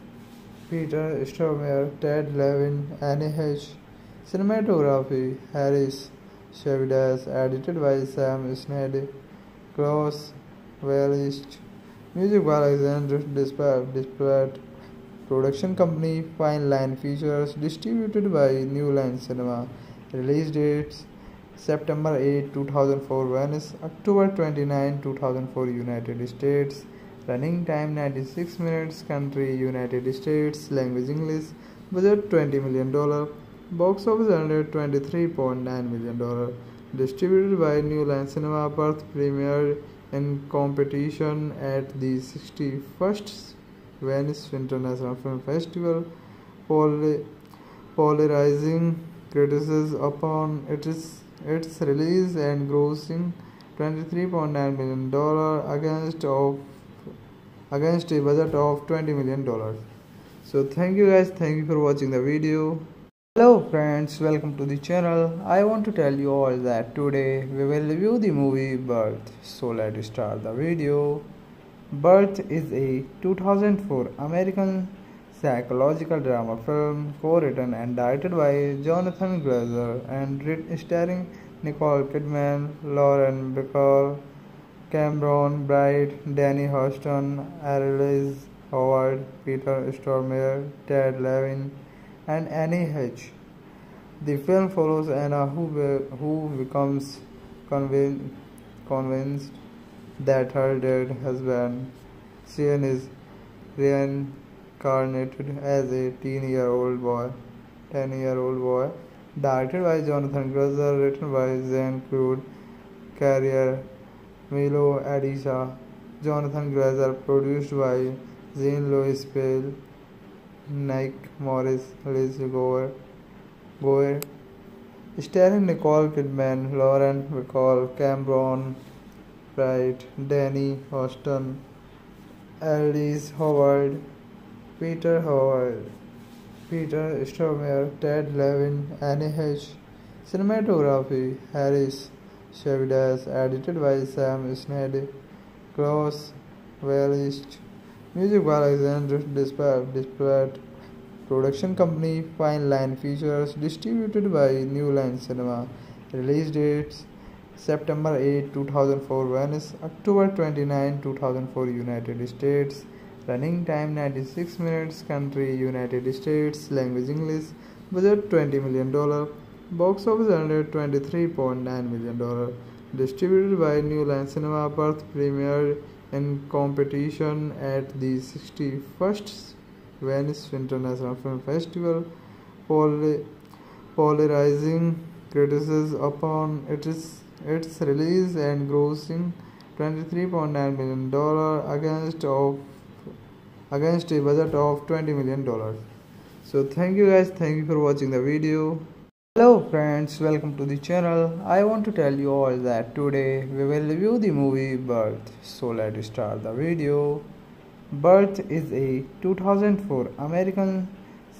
Peter Stormare, Ted Levin, Anne Heche Cinematography, Harris Savides, edited by Sam Sneade, Klaus Welch, music by Alexander Desplat, production company Fine Line Features, distributed by New Line Cinema, release dates September 8, 2004 Venice, October 29, 2004 United States, running time 96 minutes country united states. Language english budget 20 million dollar. Box office under 23.9 million dollar. Distributed by new line cinema birth premiered in competition at the 61st venice international film festival polarizing criticism upon its its release and grossing 23.9 million dollar against of against a budget of 20 million dollars. So thank you guys. Thank you for watching the video hello friends welcome to the channel. I want to tell you all that today we will review the movie birth. So let's start the video. Birth is a 2004 american psychological drama film co-written and directed by jonathan glazer and starring nicole kidman lauren bacall Cameron Bright, Danny Huston, Arliss Howard, Peter Stormare, Ted Levin, and Anne Heche The film follows Anna, who, who becomes convinced, convinced that her dead husband, Sean, is reincarnated as a teen-year-old boy, 10-year-old boy, directed by Jonathan Glazer, written by Zane Crude, Carrière, Milo Addica, Jonathan Glazer, produced by Jean-Louis Piel, Nick Morris, Liz Gower, Goyer, starring Nicole Kidman, Lauren Bacall, Cameron Bright, Danny Huston, Arliss Howard, Peter Howard, Peter Stormare, Ted Levin, Anne Heche Cinematography, Harris Savides, edited by Sam Sneade, Klaus Welch, music by Alexander Desplat, production company Fine Line Features, distributed by New Line Cinema, release dates September 8, 2004 Venice, October 29, 2004 United States, running time 96 minutes, country United States, language English, budget 20 million dollar, box office under 23.9 million dollar, distributed by New Line Cinema, Birth premiered in competition at the 61st Venice International Film Festival, polarizing criticism upon its its release and grossing 23.9 million dollar against of against a budget of 20 million dollars. So thank you guys. Thank you for watching the video hello friends welcome to the channel. I want to tell you all that today we will review the movie birth. So let's start the video. Birth is a 2004 american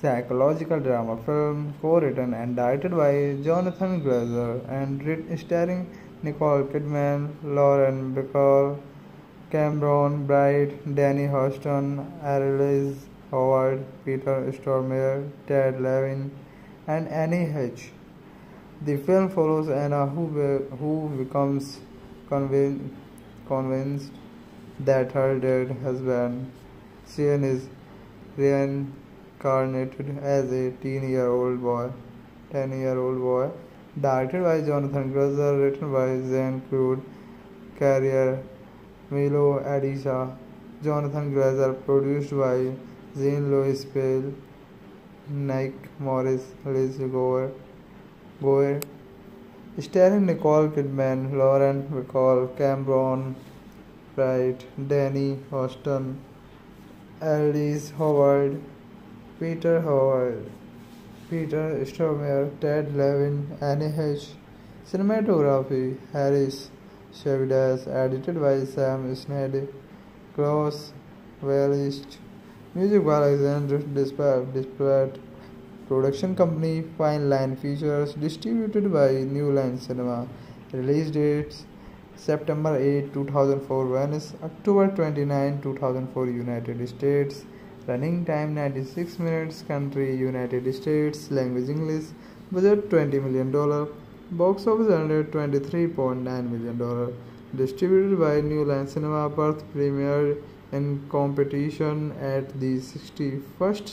psychological drama film co-written and directed by Jonathan Glazer and starring Nicole Kidman, Lauren Bacall, Cameron Bright, Danny Huston, Arliss Howard, Peter Stormare, Ted Levin, and Anne Heche The film follows Anna who, who becomes convinced, convinced that her dead husband, Sean, is reincarnated as a 10 year old boy 10 year old boy directed by jonathan glazer written by zane Clute, carrière milo addica jonathan glazer produced by jean louis piel nick morris liz gower goyer starring nicole kidman lauren bacall cameron bright danny Huston, arliss howard Peter Howard, Peter Stormare, Ted Levin, Anne Heche Cinematography, Harris Savides, edited by Sam Sneade, Klaus Welch, music by Alexander Desplat, production company Fine Line Features, distributed by New Line Cinema, release dates September 8, 2004 Venice, October 29, 2004 United States, running time 96 minutes country united states. Language english budget 20 million dollar. Box office under 23.9 million dollar. Distributed by new line cinema birth premiered in competition at the 61st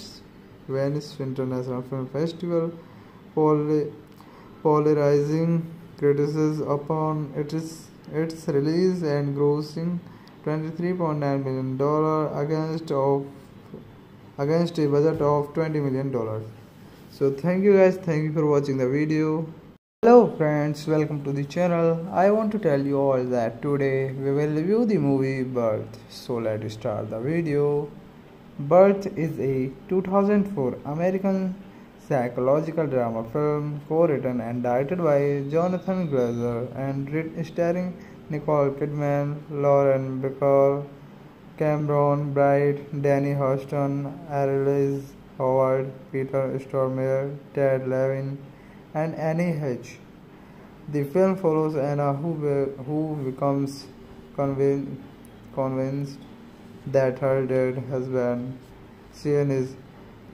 venice international film festival polarizing criticism upon its its release and grossing 23.9 million dollar against of against a budget of 20 million dollars. So thank you guys. Thank you for watching the video hello friends welcome to the channel. I want to tell you all that today we will review the movie birth. So let's start the video. Birth is a 2004 american psychological drama film co-written and directed by jonathan glazer and starring nicole kidman lauren bacall Cameron Bright, Danny Huston, Arliss Howard, Peter Stormare, Ted Levin, and Annie Heche. The film follows Anna who, who becomes convinced, convinced that her dead husband, Sean, is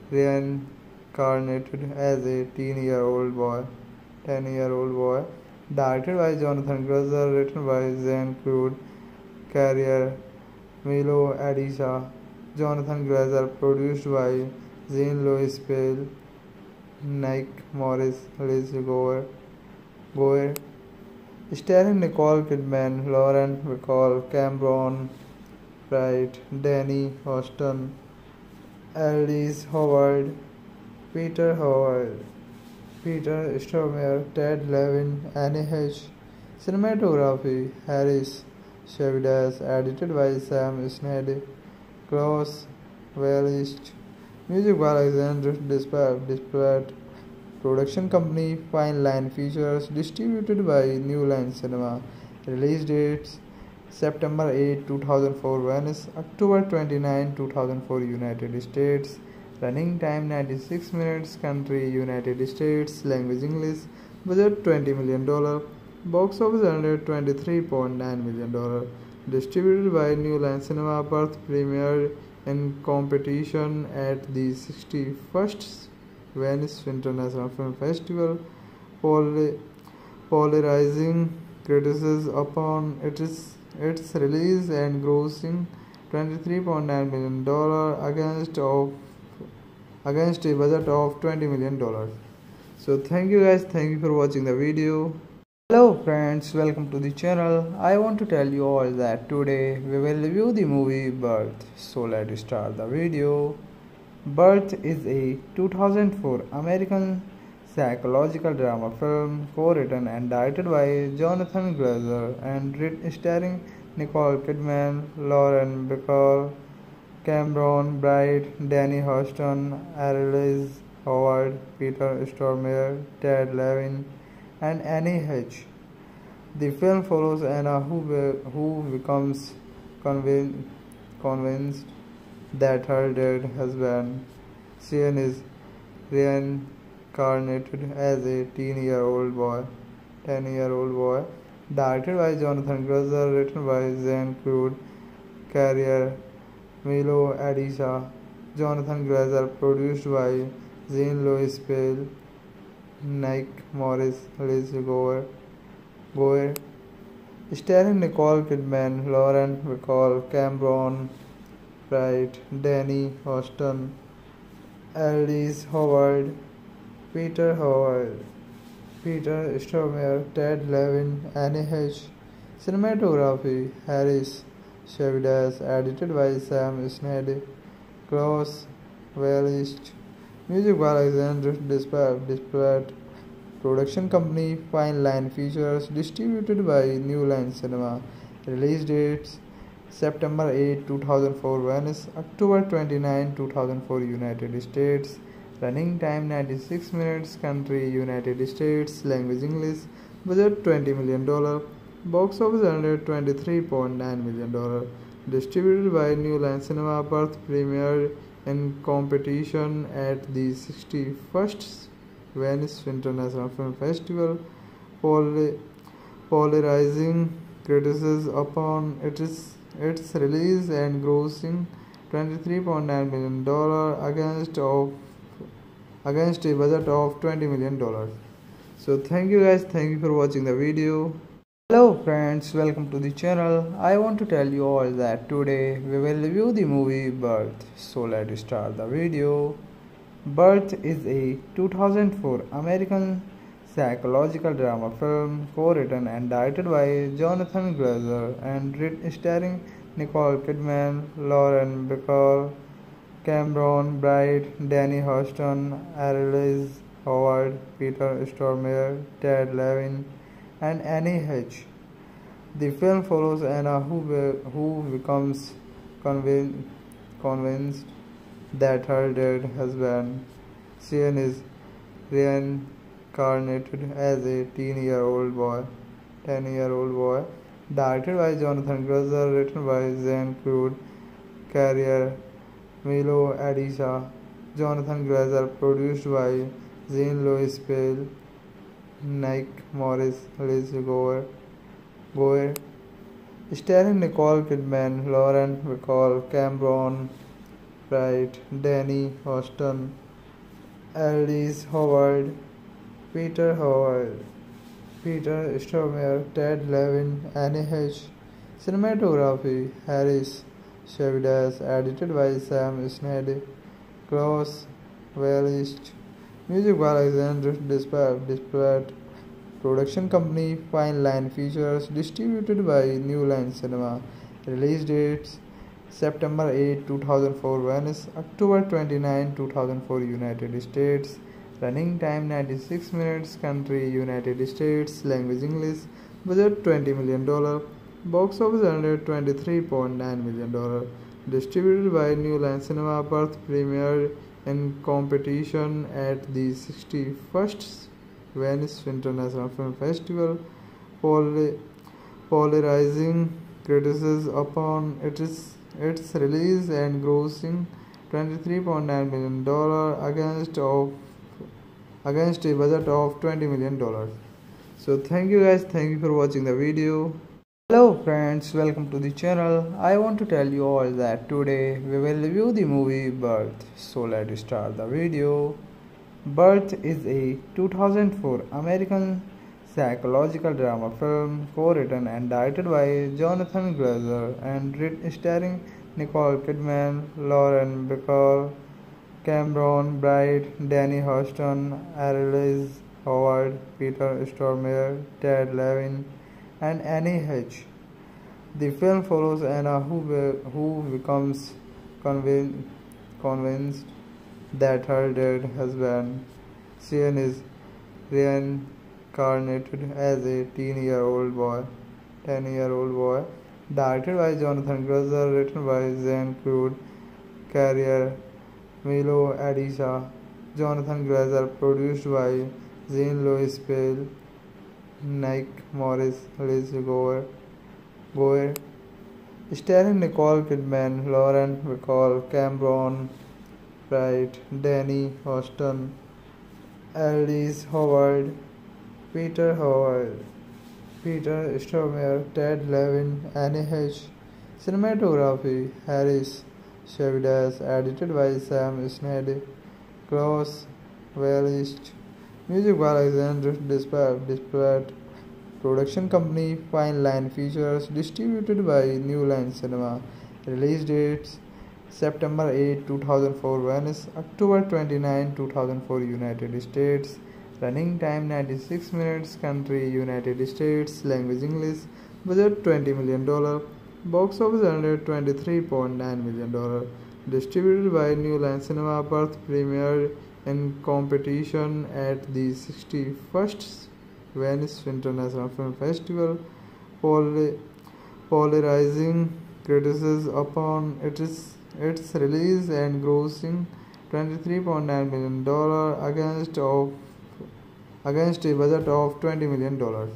reincarnated as a 10 year old boy. 10 year old boy, directed by Jonathan Glazer, written by Zane Clute, Carrière Milo Addica, Jonathan Glazer, produced by Jean-Louis Piel, Nick Morris, Liz Gower, Goyer, starring Nicole Kidman, Lauren Bacall, Cameron Bright, Danny Huston, Arliss Howard, Peter Howard, Peter Stormare, Ted Levin, Annie Heche. Cinematography Harris Savides, edited by Sam Sneade, Claus Wehlisch, music by Alexander Desplat, production company Fine Line Features, distributed by New Line Cinema, release dates September 8, 2004 Venice, October 29, 2004 United States, running time 96 minutes, country United States, language English, budget $20 million, box office under $23.9 million, distributed by New Line Cinema, Birth premiered in competition at the 61st Venice International Film Festival, polarizing criticism upon its its release and grossing 23.9 million dollar against of against a budget of 20 million dollars. So thank you guys. Thank you for watching the video hello friends. Welcome to the channel. I want to tell you all that today we will review the movie birth. So let's start the video. Birth is a 2004 american psychological drama film co-written and directed by Jonathan Glazer and starring Nicole Kidman, Lauren Bacall, Cameron Bright, Danny Huston, Arliss Howard, Peter Stormare, Ted Levin, and Annie Heche. The film follows Anna who, who becomes convinced, that her dead husband, Sean, is reincarnated as a 10 year old boy 10 year old boy directed by jonathan glazer written by zane Clute, carrière milo addica jonathan glazer produced by Jean Louis Piel, Nick Morris, Liz Gower, Gower, starring Nicole Kidman, Lauren Bacall, Cameron Bright, Danny Huston, Arliss Howard, Peter Howard, Peter Stormare, Ted Levin, Annie Heche. Cinematography Harris Savides, edited by Sam Sneade, Claus Wehlisch, music by Alexander Desplat, production company Fine Line Features, distributed by New Line Cinema, release dates September 8, 2004 Venice, October 29, 2004 United States, running time 96 minutes country united states. Language english budget 20 million dollar. Box office under 23.9 million dollar. Distributed by new line cinema birth premiered in competition at the 61st venice international film festival polarizing criticism upon its its release and grossing 23.9 million dollar against of against a budget of 20 million dollars. So thank you guys. Thank you for watching the video hello friends welcome to the channel. I want to tell you all that today we will review the movie birth. So let's start the video. Birth is a 2004 american psychological drama film co-written and directed by jonathan glazer and starring nicole kidman lauren bacall Cameron Bright, Danny Huston, Arliss Howard, Peter Stormare, Ted Levin, and Annie Heche. The film follows Anna who, who becomes convinced, convinced that her dead husband, Sean, is reincarnated as a 10 year old boy. 10 year old boy, directed by Jonathan Glazer, written by Zane Clute, Carrière Milo Addica, Jonathan Glazer, produced by Jean Louis Piel, Nick Morris, Liz Gower, Gower, starring Nicole Kidman, Lauren Bacall, Cameron Bright, Danny Huston, Arliss Howard, Peter Howard, Peter Stormare, Ted Levin, Annie Heche. Cinematography Harris Savides, edited by Sam Sneade, Claus Wehlisch, music by Alexander Desplat, production company Fine Line Features, distributed by New Line Cinema, release dates September 8, 2004 Venice, October 29, 2004 United States, running time 96 minutes, country United States, language English, budget $20 million, box office earned $23.9 million, distributed by New Line Cinema, Birth premiered in competition at the 61st Venice International Film Festival, polarizing criticism upon its, its release and grossing $23.9 million against of against a budget of $20 million. So thank you guys, thank you for watching the video. Hello friends, welcome to the channel. I want to tell you all that today we will review the movie Birth. So let's start the video. Birth is a 2004 American psychological drama film co-written and directed by Jonathan Glazer and starring Nicole Kidman, Lauren Bacall, Cameron Bright, Danny Huston, Arliss Howard, Peter Stormare, Ted Levin, and Annie Heche. The film follows Anna who, who becomes convinced, convinced that her dead husband, Sean, is reincarnated as a teen-year-old boy, 10-year-old boy Directed by Jonathan Glazer, written by Jean-Claude Carrière, Milo Addica, Jonathan Glazer, produced by Jean-Louis Piel, Nick Morris, Liz Gower, Gower, starring Nicole Kidman, Lauren Bacall, Cameron Bright, Danny Huston, Arliss Howard, Peter Howard. Peter Stormare, Ted Levin, Annie Heche. Cinematography, Harris Savides, edited by Sam Sneade, Claus Wehlisch, Music by Alexander Desplat, Production Company, Fine Line Features, distributed by New Line Cinema. Release dates September 8, 2004, Venice, October 29, 2004, United States. Running time 96 minutes. Country United States. Language English. Budget 20 million dollar. Box office under 23.9 million dollar. Distributed by New Line Cinema. Birth premiered in competition at the 61st Venice International Film Festival. polarizing criticism upon its its release and grossing 23.9 million dollar against of against a budget of 20 million dollars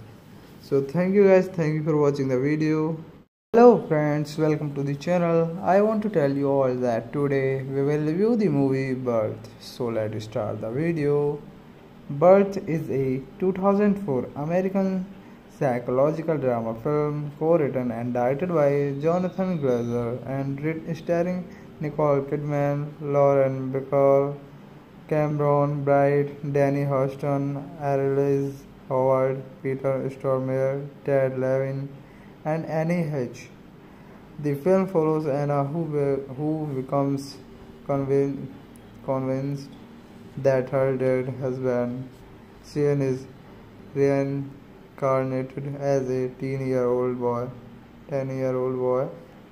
so thank you guys thank you for watching the video hello friends welcome to the channel. I want to tell you all that today we will review the movie birth. So let's start the video. Birth is a 2004 american psychological drama film co-written and directed by jonathan glazer and starring nicole kidman lauren bacall Cameron Bright, Danny Huston, Arliss Howard, Peter Stormare, Ted Levin, and Annie Heche. The film follows Anna who, who becomes convinced, convinced that her dead husband, Sean, is reincarnated as a teen-year-old boy, 10-year-old boy,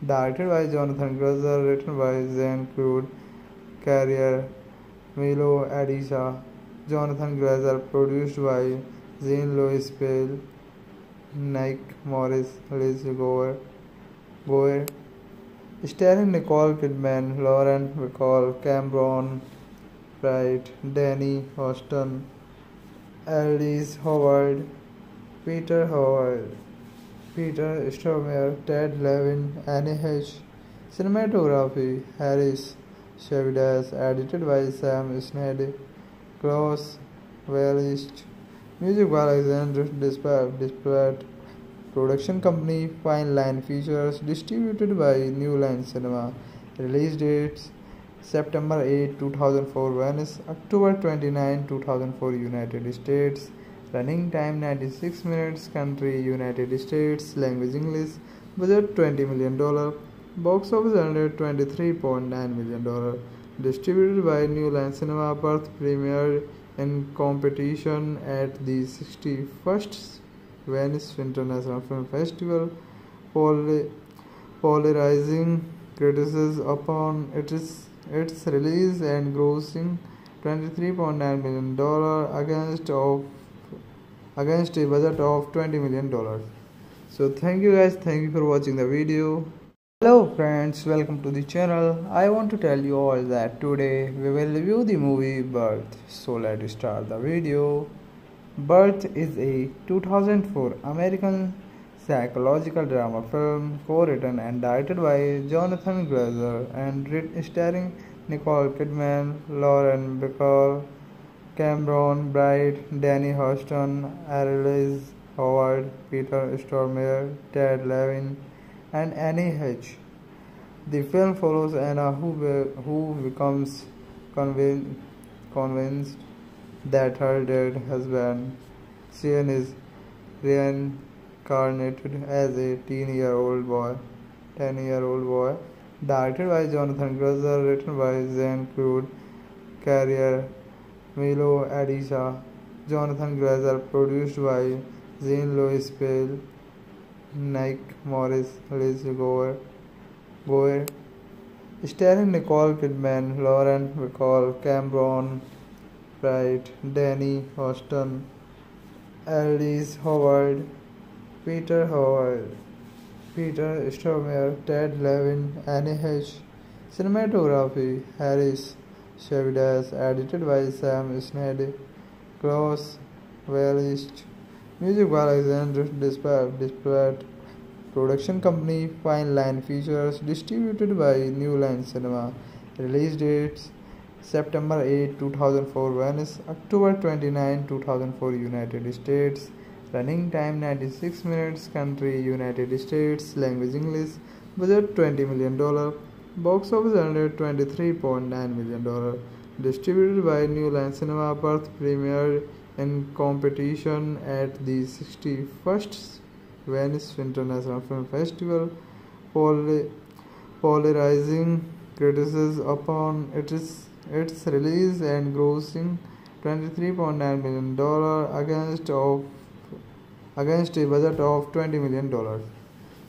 directed by Jonathan Glazer, written by Jean-Claude Carrière, Milo Addica, Jonathan Glazer, produced by Jean-Louis Piel, Nick Morris, Liz Gower, Gower, starring Nicole Kidman, Lauren Bacall, Cameron Bright, Danny Huston, Arliss Howard, Peter Howard, Peter Stormare, Ted Levin, Annie Heche. Cinematography, Harris Savides, edited by Sam Sneade, Claus Wehlisch, music by Alexander Desplat, production company Fine Line Features, distributed by New Line Cinema. Release dates September 8, 2004, Venice, October 29, 2004, United States. Running time 96 minutes. Country United States. Language English. Budget 20 million dollar. Box office earned $23.9 million. Distributed by New Line Cinema, Birth premiered in competition at the 61st Venice International Film Festival, polarizing criticism upon its, its release and grossing $23.9 million against of against a budget of 20 million dollars. So thank you guys. Thank you for watching the video hello friends welcome to the channel. I want to tell you all that today we will review the movie birth. So let's start the video. Birth is a 2004 american psychological drama film co-written and directed by jonathan glazer and starring nicole kidman lauren bacall Cameron Bright, Danny Huston, Arliss Howard, Peter Stormare, Ted Levin, and Annie Heche. The film follows Anna who, who becomes convinced, convinced that her dead husband, Sean, is reincarnated as a teen-year-old boy, 10-year-old boy, directed by Jonathan Glazer, written by Jean-Claude Carrière, Milo Addica, Jonathan Glazer, produced by Jean-Louis Piel, Nick Morris, Liz Gower, Gower, starring Nicole Kidman, Lauren Bacall, Cameron Bright, Danny Huston, Arliss Howard, Peter Howard, Peter Stormare, Ted Levin, Annie Heche. Cinematography, Harris Savides, edited by Sam Sneade, Claus Wehlisch, music by Alexander Desplat, production company Fine Line Features, distributed by New Line Cinema, release dates September 8, 2004 Venice, October 29, 2004 United States, running time 96 minutes, country United States, language English, budget $20 million. Box office earned $23.9 million. Distributed by New Line Cinema, Birth premiered in competition at the 61st Venice International Film Festival, polarizing criticism upon its, its release and grossing $23.9 million against, of, against a budget of $20 million.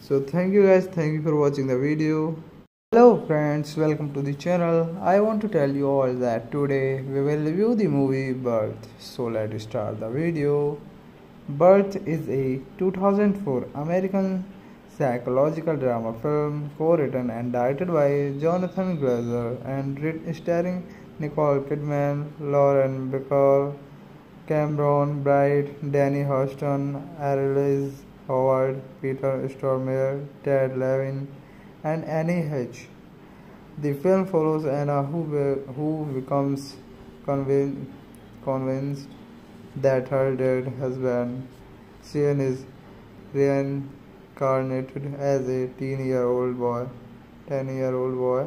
So thank you guys, thank you for watching the video. Hello friends, welcome to the channel. I want to tell you all that today we will review the movie Birth. So let's start the video. Birth is a 2004 American psychological drama film co-written and directed by Jonathan Glazer and starring Nicole Kidman, Lauren Bacall, Cameron Bright, Danny Huston, Arliss Howard, Peter Stormare, Ted Levin, and Annie Heche. The film follows Anna who, who becomes convinced, convinced that her dead husband, Sean, is reincarnated as a teen-year-old boy, 10-year-old boy,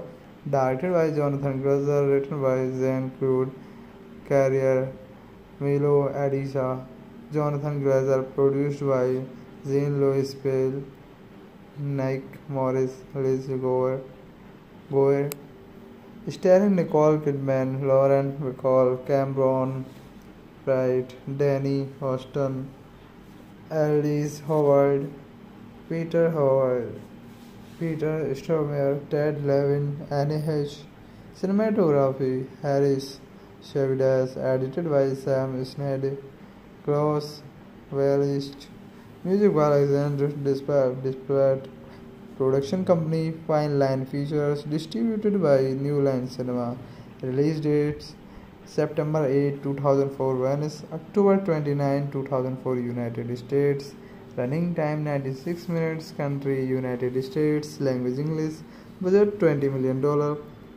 directed by Jonathan Glazer, written by Jean-Claude Carrière, Milo Addica, Jonathan Glazer, produced by Jean-Louis Piel, Nick Morris, Liz Gower, Gower, starring Nicole Kidman, Lauren Bacall, Cameron Bright, Danny Huston, Arliss Howard, Peter Howard, Peter Stormare, Ted Levin, Annie Heche. cinematography Harris Savides, edited by Sam Sneade, Claus Wehlisch, Music by Alexander Desplat. Production company Fine Line Features. Distributed by New Line Cinema. Release dates September 8, 2004 Venice, October 29, 2004 United States. Running time 96 minutes. Country United States. Language English. Budget $20 million.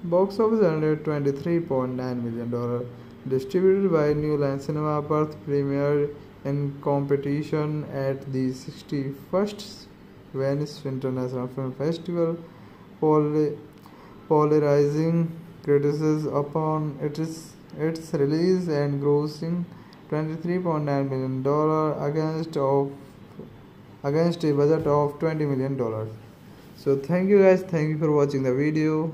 Box office under $23.9 million. Distributed by New Line Cinema. Birth premiered in competition at the 61st Venice International Film Festival, polarizing criticism upon its, its release and grossing $23.9 million against, of, against a budget of $20 million. So thank you guys, thank you for watching the video.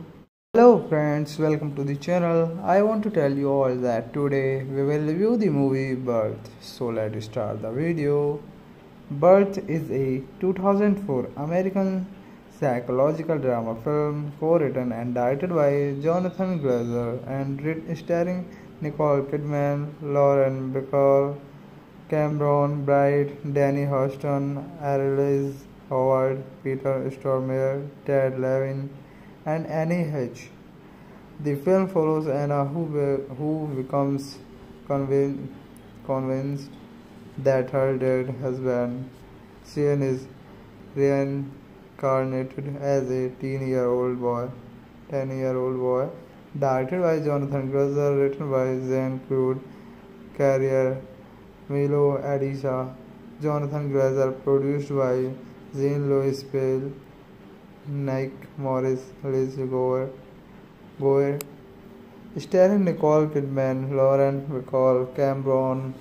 Hello friends, welcome to the channel. I want to tell you all that today we will review the movie Birth. So let's start the video. Birth is a 2004 American psychological drama film co-written and directed by Jonathan Glazer and starring Nicole Kidman, Lauren Bacall, Cameron Bright, Danny Huston, Arliss Howard, Peter Stormare, Ted Levin, and Annie Heche. The film follows Anna, who, who becomes convinced, convinced that her dead husband, Sean, is reincarnated as a teen-year-old boy, ten-year-old boy. Directed by Jonathan Glazer, written by Jean-Claude Carrière, Milo Addica, Jonathan Glazer, produced by Jean-Louis Piel, Nick Morris, Liz Gower, Goer, starring Nicole Kidman, Lauren Bacall, Cameron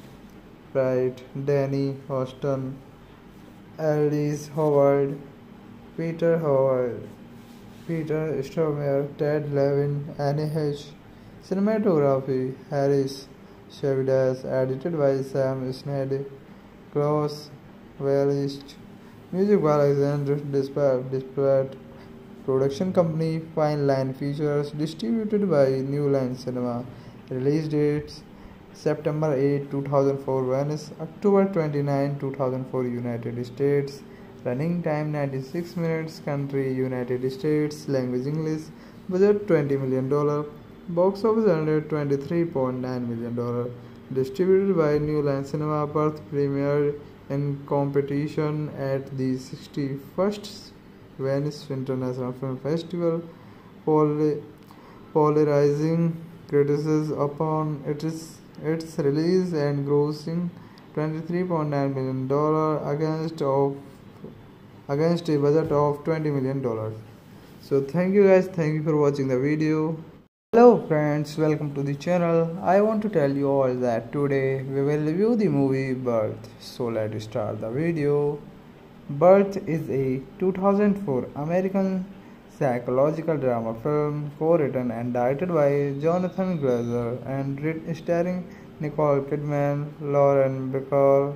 Bright, Danny Huston, Arliss Howard, Peter Howard, Peter Stormare, Ted Levin, Annie Heche. Cinematography, Harris Savides, edited by Sam Sneade, Claus Wehlisch, music by Alexander Desplat, production company Fine Line Features, distributed by New Line Cinema, release dates September 8, 2004 Venice, October 29, 2004 United States, running time 96 minutes, country United States, language English, budget $20 million, box office under $23.9 million, distributed by New Line Cinema, Birth premiered in competition at the 61st Venice International Film Festival, polarizing criticism upon its its release and grossing $23.9 million against of against a budget of $20 million. So thank you guys, thank you for watching the video. Hello friends, welcome to the channel. I want to tell you all that today we will review the movie Birth. So let's start the video. Birth is a 2004 American psychological drama film co-written and directed by Jonathan Glazer and starring Nicole Kidman, Lauren Bacall,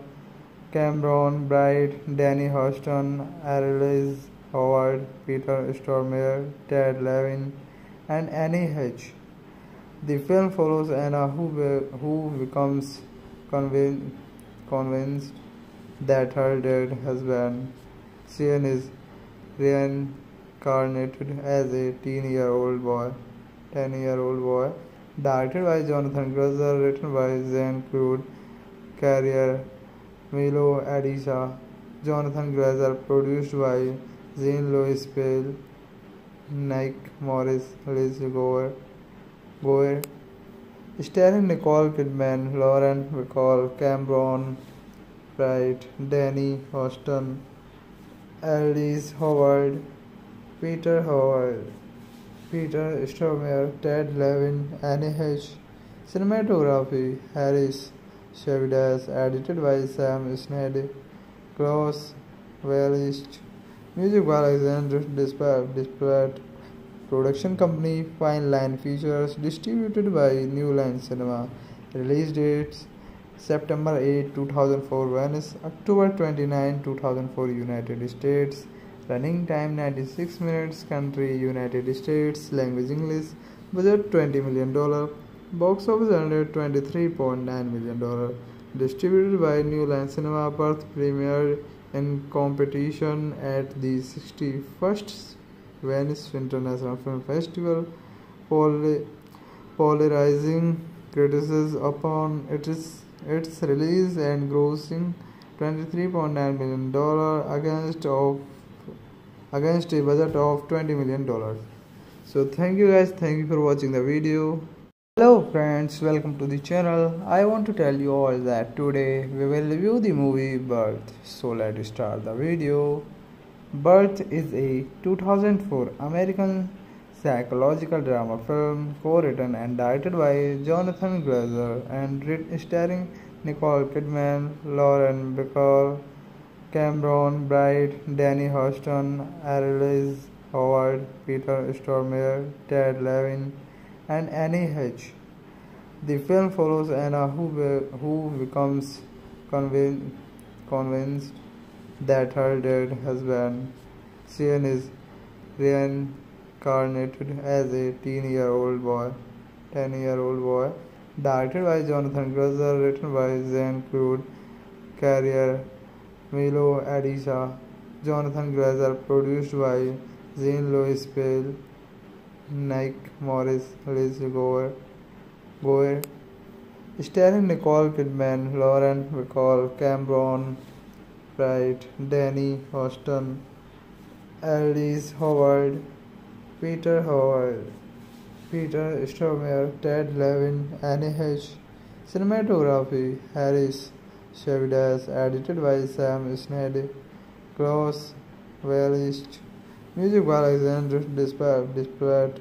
Cameron Bright, Danny Huston, Arliss Howard, Peter Stormare, Ted Levin, and Annie Heche. The film follows Anna, who, who becomes convinced, convinced that her dead husband, Sean, is reincarnated as a teen-year-old boy, ten-year-old boy. Directed by Jonathan Glazer, written by Jean-Claude Carrière, Milo Addica, Jonathan Glazer, produced by Jean-Louis Piel, Nick Morris, Liz Gower, Gower, starring Nicole Kidman, Lauren Bacall, Cameron Bright, Danny Huston, Arliss Howard, Peter Howard, Peter Stormare, Ted Levin, Annie Heche. Cinematography, Harris Savides, edited by Sam Sneade, Claus Wehlisch, Music by Alexander Desplat, production company Fine Line Features, distributed by New Line Cinema. Release dates September 8, 2004 Venice, October 29, 2004 United States. Running time 96 minutes, country United States, language English, budget $20 million, box office under $23.9 million. Distributed by New Line Cinema, Birth premiered in competition at the 61st Venice International Film Festival, polarizing criticism upon its, its release and grossing $23.9 million against of against a budget of $20 million. So thank you guys, thank you for watching the video. Hello friends, welcome to the channel. I want to tell you all that today we will review the movie Birth. So let's start the video. Birth is a 2004 American psychological drama film co-written and directed by Jonathan Glazer and starring Nicole Kidman, Lauren Bacall, Cameron Bright, Danny Huston, Arliss Howard, Peter Stormare, Ted Levin, and Annie Heche. The film follows Anna, who, who becomes convinced, convinced that her dead husband, Sean, is reincarnated as a teen-year-old boy, ten-year-old boy. Directed by Jonathan Glazer, written by Jean-Claude Carrière, Milo Addica, Jonathan Glazer, produced by Jean Louis Piel, Nick Morris, Liz Gower, Goer, starring Nicole Kidman, Lauren Bacall, Cameron Bright, Danny Huston, Arliss Howard, Peter Howard, Peter Stormare, Ted Levin, Annie Heche. Cinematography, Harris Savides, edited by Sam Sneade, Claus Wehlisch, music by Alexander Desplat,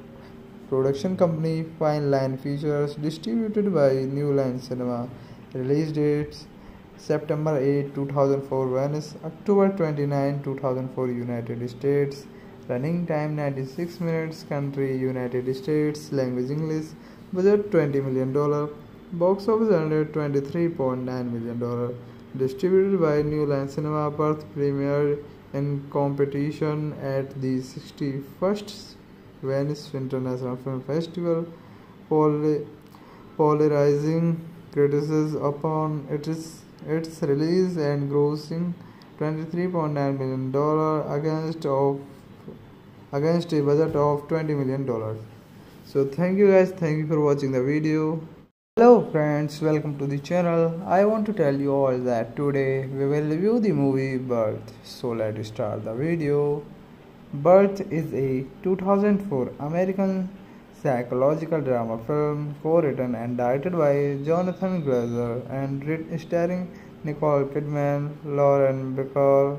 production company Fine Line Features, distributed by New Line Cinema, release dates September 8, 2004 Venice, October 29, 2004 United States, running time 96 minutes, country United States, language English, budget $20 million, box office under $23.9 million, distributed by New Line Cinema, Birth premiered in competition at the 61st Venice International Film Festival, polarizing criticism upon its its release and grossing 23.9 million dollar against of against a budget of 20 million dollars. So thank you guys. Thank you for watching the video hello friends welcome to the channel. I want to tell you all that today we will review the movie birth. So let's start the video. Birth is a 2004 american psychological drama film co-written and directed by Jonathan Glazer and starring Nicole Kidman, Lauren Bacall,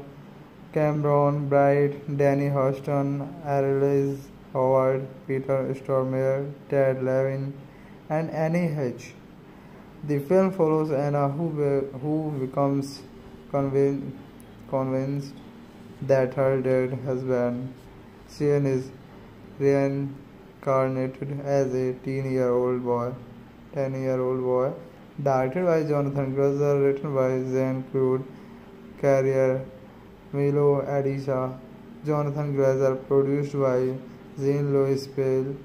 Cameron Bright, Danny Huston, Arliss Howard, Peter Stormare, Ted Levin, and Annie Heche. The film follows Anna who, who becomes convinced, convinced that her dead husband, Sean, is reincarnated as a teen-year-old boy, 10-year-old boy, directed by Jonathan Glazer, written by Jean-Claude Carrière, Milo Addica, Jonathan Glazer, produced by Jean Louis Piel,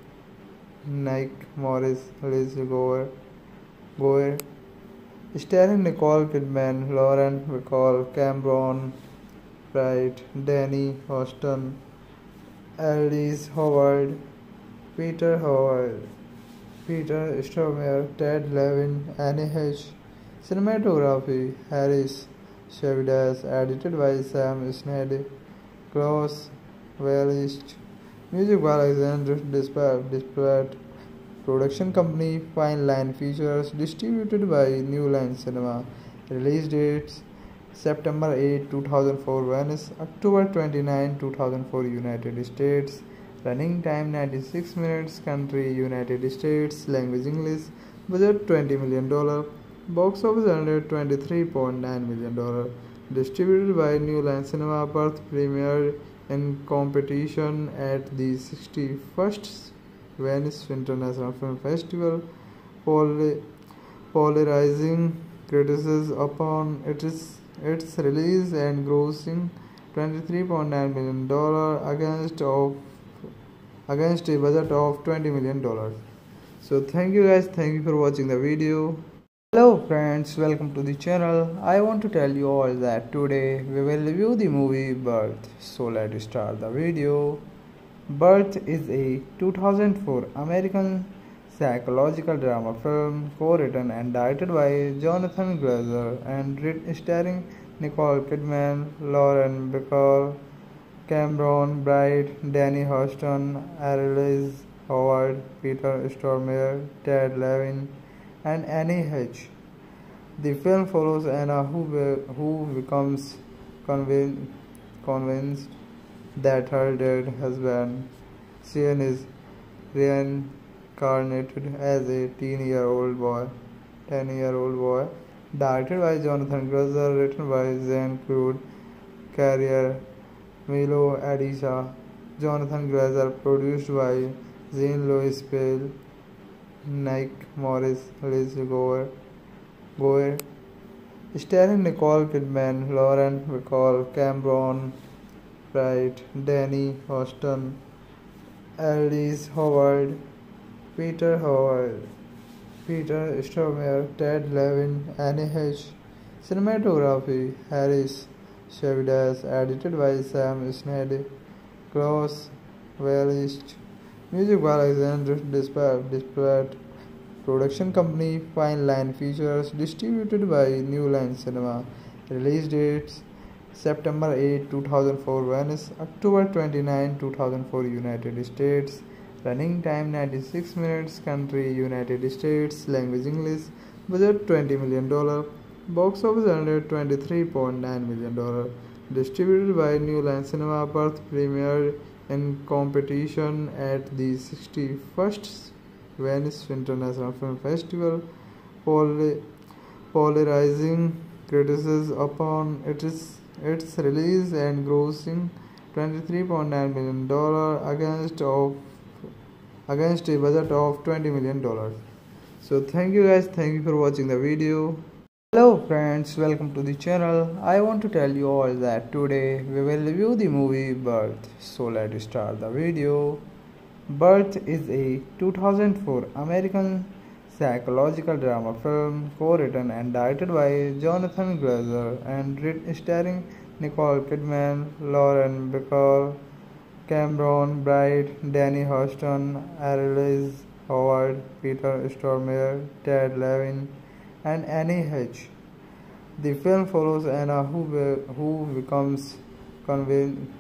Nick Morris, Liz Gower, Gower, starring Nicole Kidman, Lauren Bacall, Cameron Bright, Danny Huston, Arliss Howard, Peter Howard, Peter Stormare, Ted Levin, Annie Heche. Cinematography, Harris Savides, edited by Sam Sneade, Claus Wehlisch, music by Alexander Desplat, production company Fine Line Features, distributed by New Line Cinema, release dates September 8, 2004 Venice, October 29, 2004 United States, running time 96 minutes country united states. Language english budget 20 million dollar. Box office under 23.9 million dollar. Distributed by new line cinema birth premiered in competition at the 61st venice international film festival polarizing criticism upon its its release and grossing 23.9 million dollar against of against a budget of 20 million dollars. So thank you guys. Thank you for watching the video hello friends welcome to the channel. I want to tell you all that today we will review the movie birth. So let's start the video. Birth is a 2004 american psychological drama film co-written and directed by jonathan glazer and starring nicole kidman lauren bacall Cameron Bright, Danny Huston, Arliss Howard, Peter Stormare, Ted Levin, and Annie Heche. The film follows Anna who, who becomes convinced, convinced that her dead husband, Sean, is reincarnated as a teen-year-old boy, 10-year-old boy, directed by Jonathan Glazer, written by Jean-Claude Carrière, Milo Addica, Jonathan Glazer, produced by Jean Louis Piel, Nick Morris, Liz Gower, Gower, starring Nicole Kidman, Lauren Bacall, Cameron Bright, Danny Huston, Arliss Howard, Peter Howard, Peter Stormare, Ted Levin, Annie Heche. Cinematography Harris Savides, edited by Sam Sneade, Claus Wehlisch, music by Alexander Desplat, production company Fine Line Features, distributed by New Line Cinema, release dates September 8, 2004 Venice, October 29, 2004 United States, running time 96 minutes, country United States, language English, budget $20 million, box office under $23.9 million, distributed by New Line Cinema, Birth premiered in competition at the 61st Venice International Film Festival, polarizing criticism upon its its release and grossing 23.9 million dollar against of against a budget of 20 million dollars. So thank you guys. Thank you for watching the video hello friends welcome to the channel. I want to tell you all that today we will review the movie birth. So let's start the video. Birth is a 2004 american psychological drama film co-written and directed by Jonathan Glazer and starring Nicole Kidman, Lauren Bacall, Cameron Bright, Danny Huston, Arliss Howard, Peter Stormare, Ted Levin, and Annie Heche. The film follows Anna who, who becomes convinced,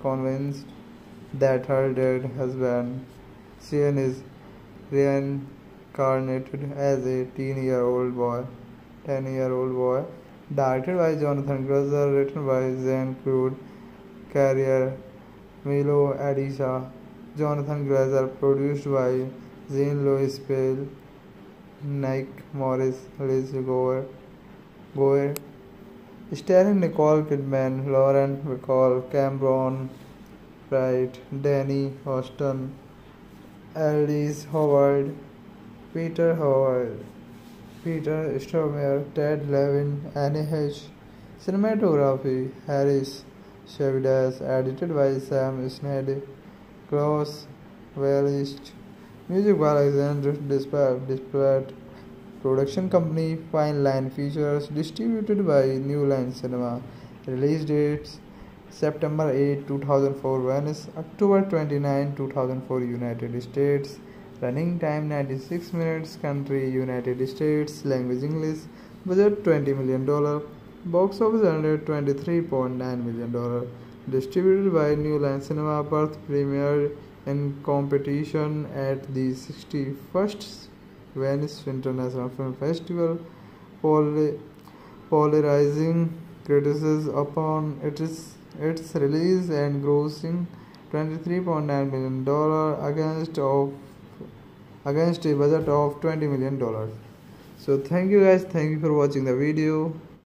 convinced that her dead husband, Sean, is reincarnated as a 10 year old boy 10 year old boy directed by jonathan glazer written by zane Crude, carrière milo addica jonathan glazer produced by Jean Louis Piel, Nick Morris, Liz Gower, Gower, starring Nicole Kidman, Lauren Bacall, Cameron Bright, Danny Huston, Arliss Howard, Peter Howard, Peter Stormare, Ted Levin, Annie Heche. Cinematography Harris Savides, edited by Sam Sneade, Claus Wehlisch. Music by Alexander Desplat. Production company Fine Line Features, distributed by New Line Cinema. Release dates September 8, 2004 Venice, October 29, 2004 United States. Running time 96 minutes. Country United States. Language English. Budget 20 million dollar. Box office under 23.9 million dollar. Distributed by New Line Cinema. Birth premiered in competition at the 61st Venice International Film Festival, polarizing criticism upon its its release and grossing 23.9 million dollar against of against a budget of 20 million dollars. So thank you guys. Thank you for watching the video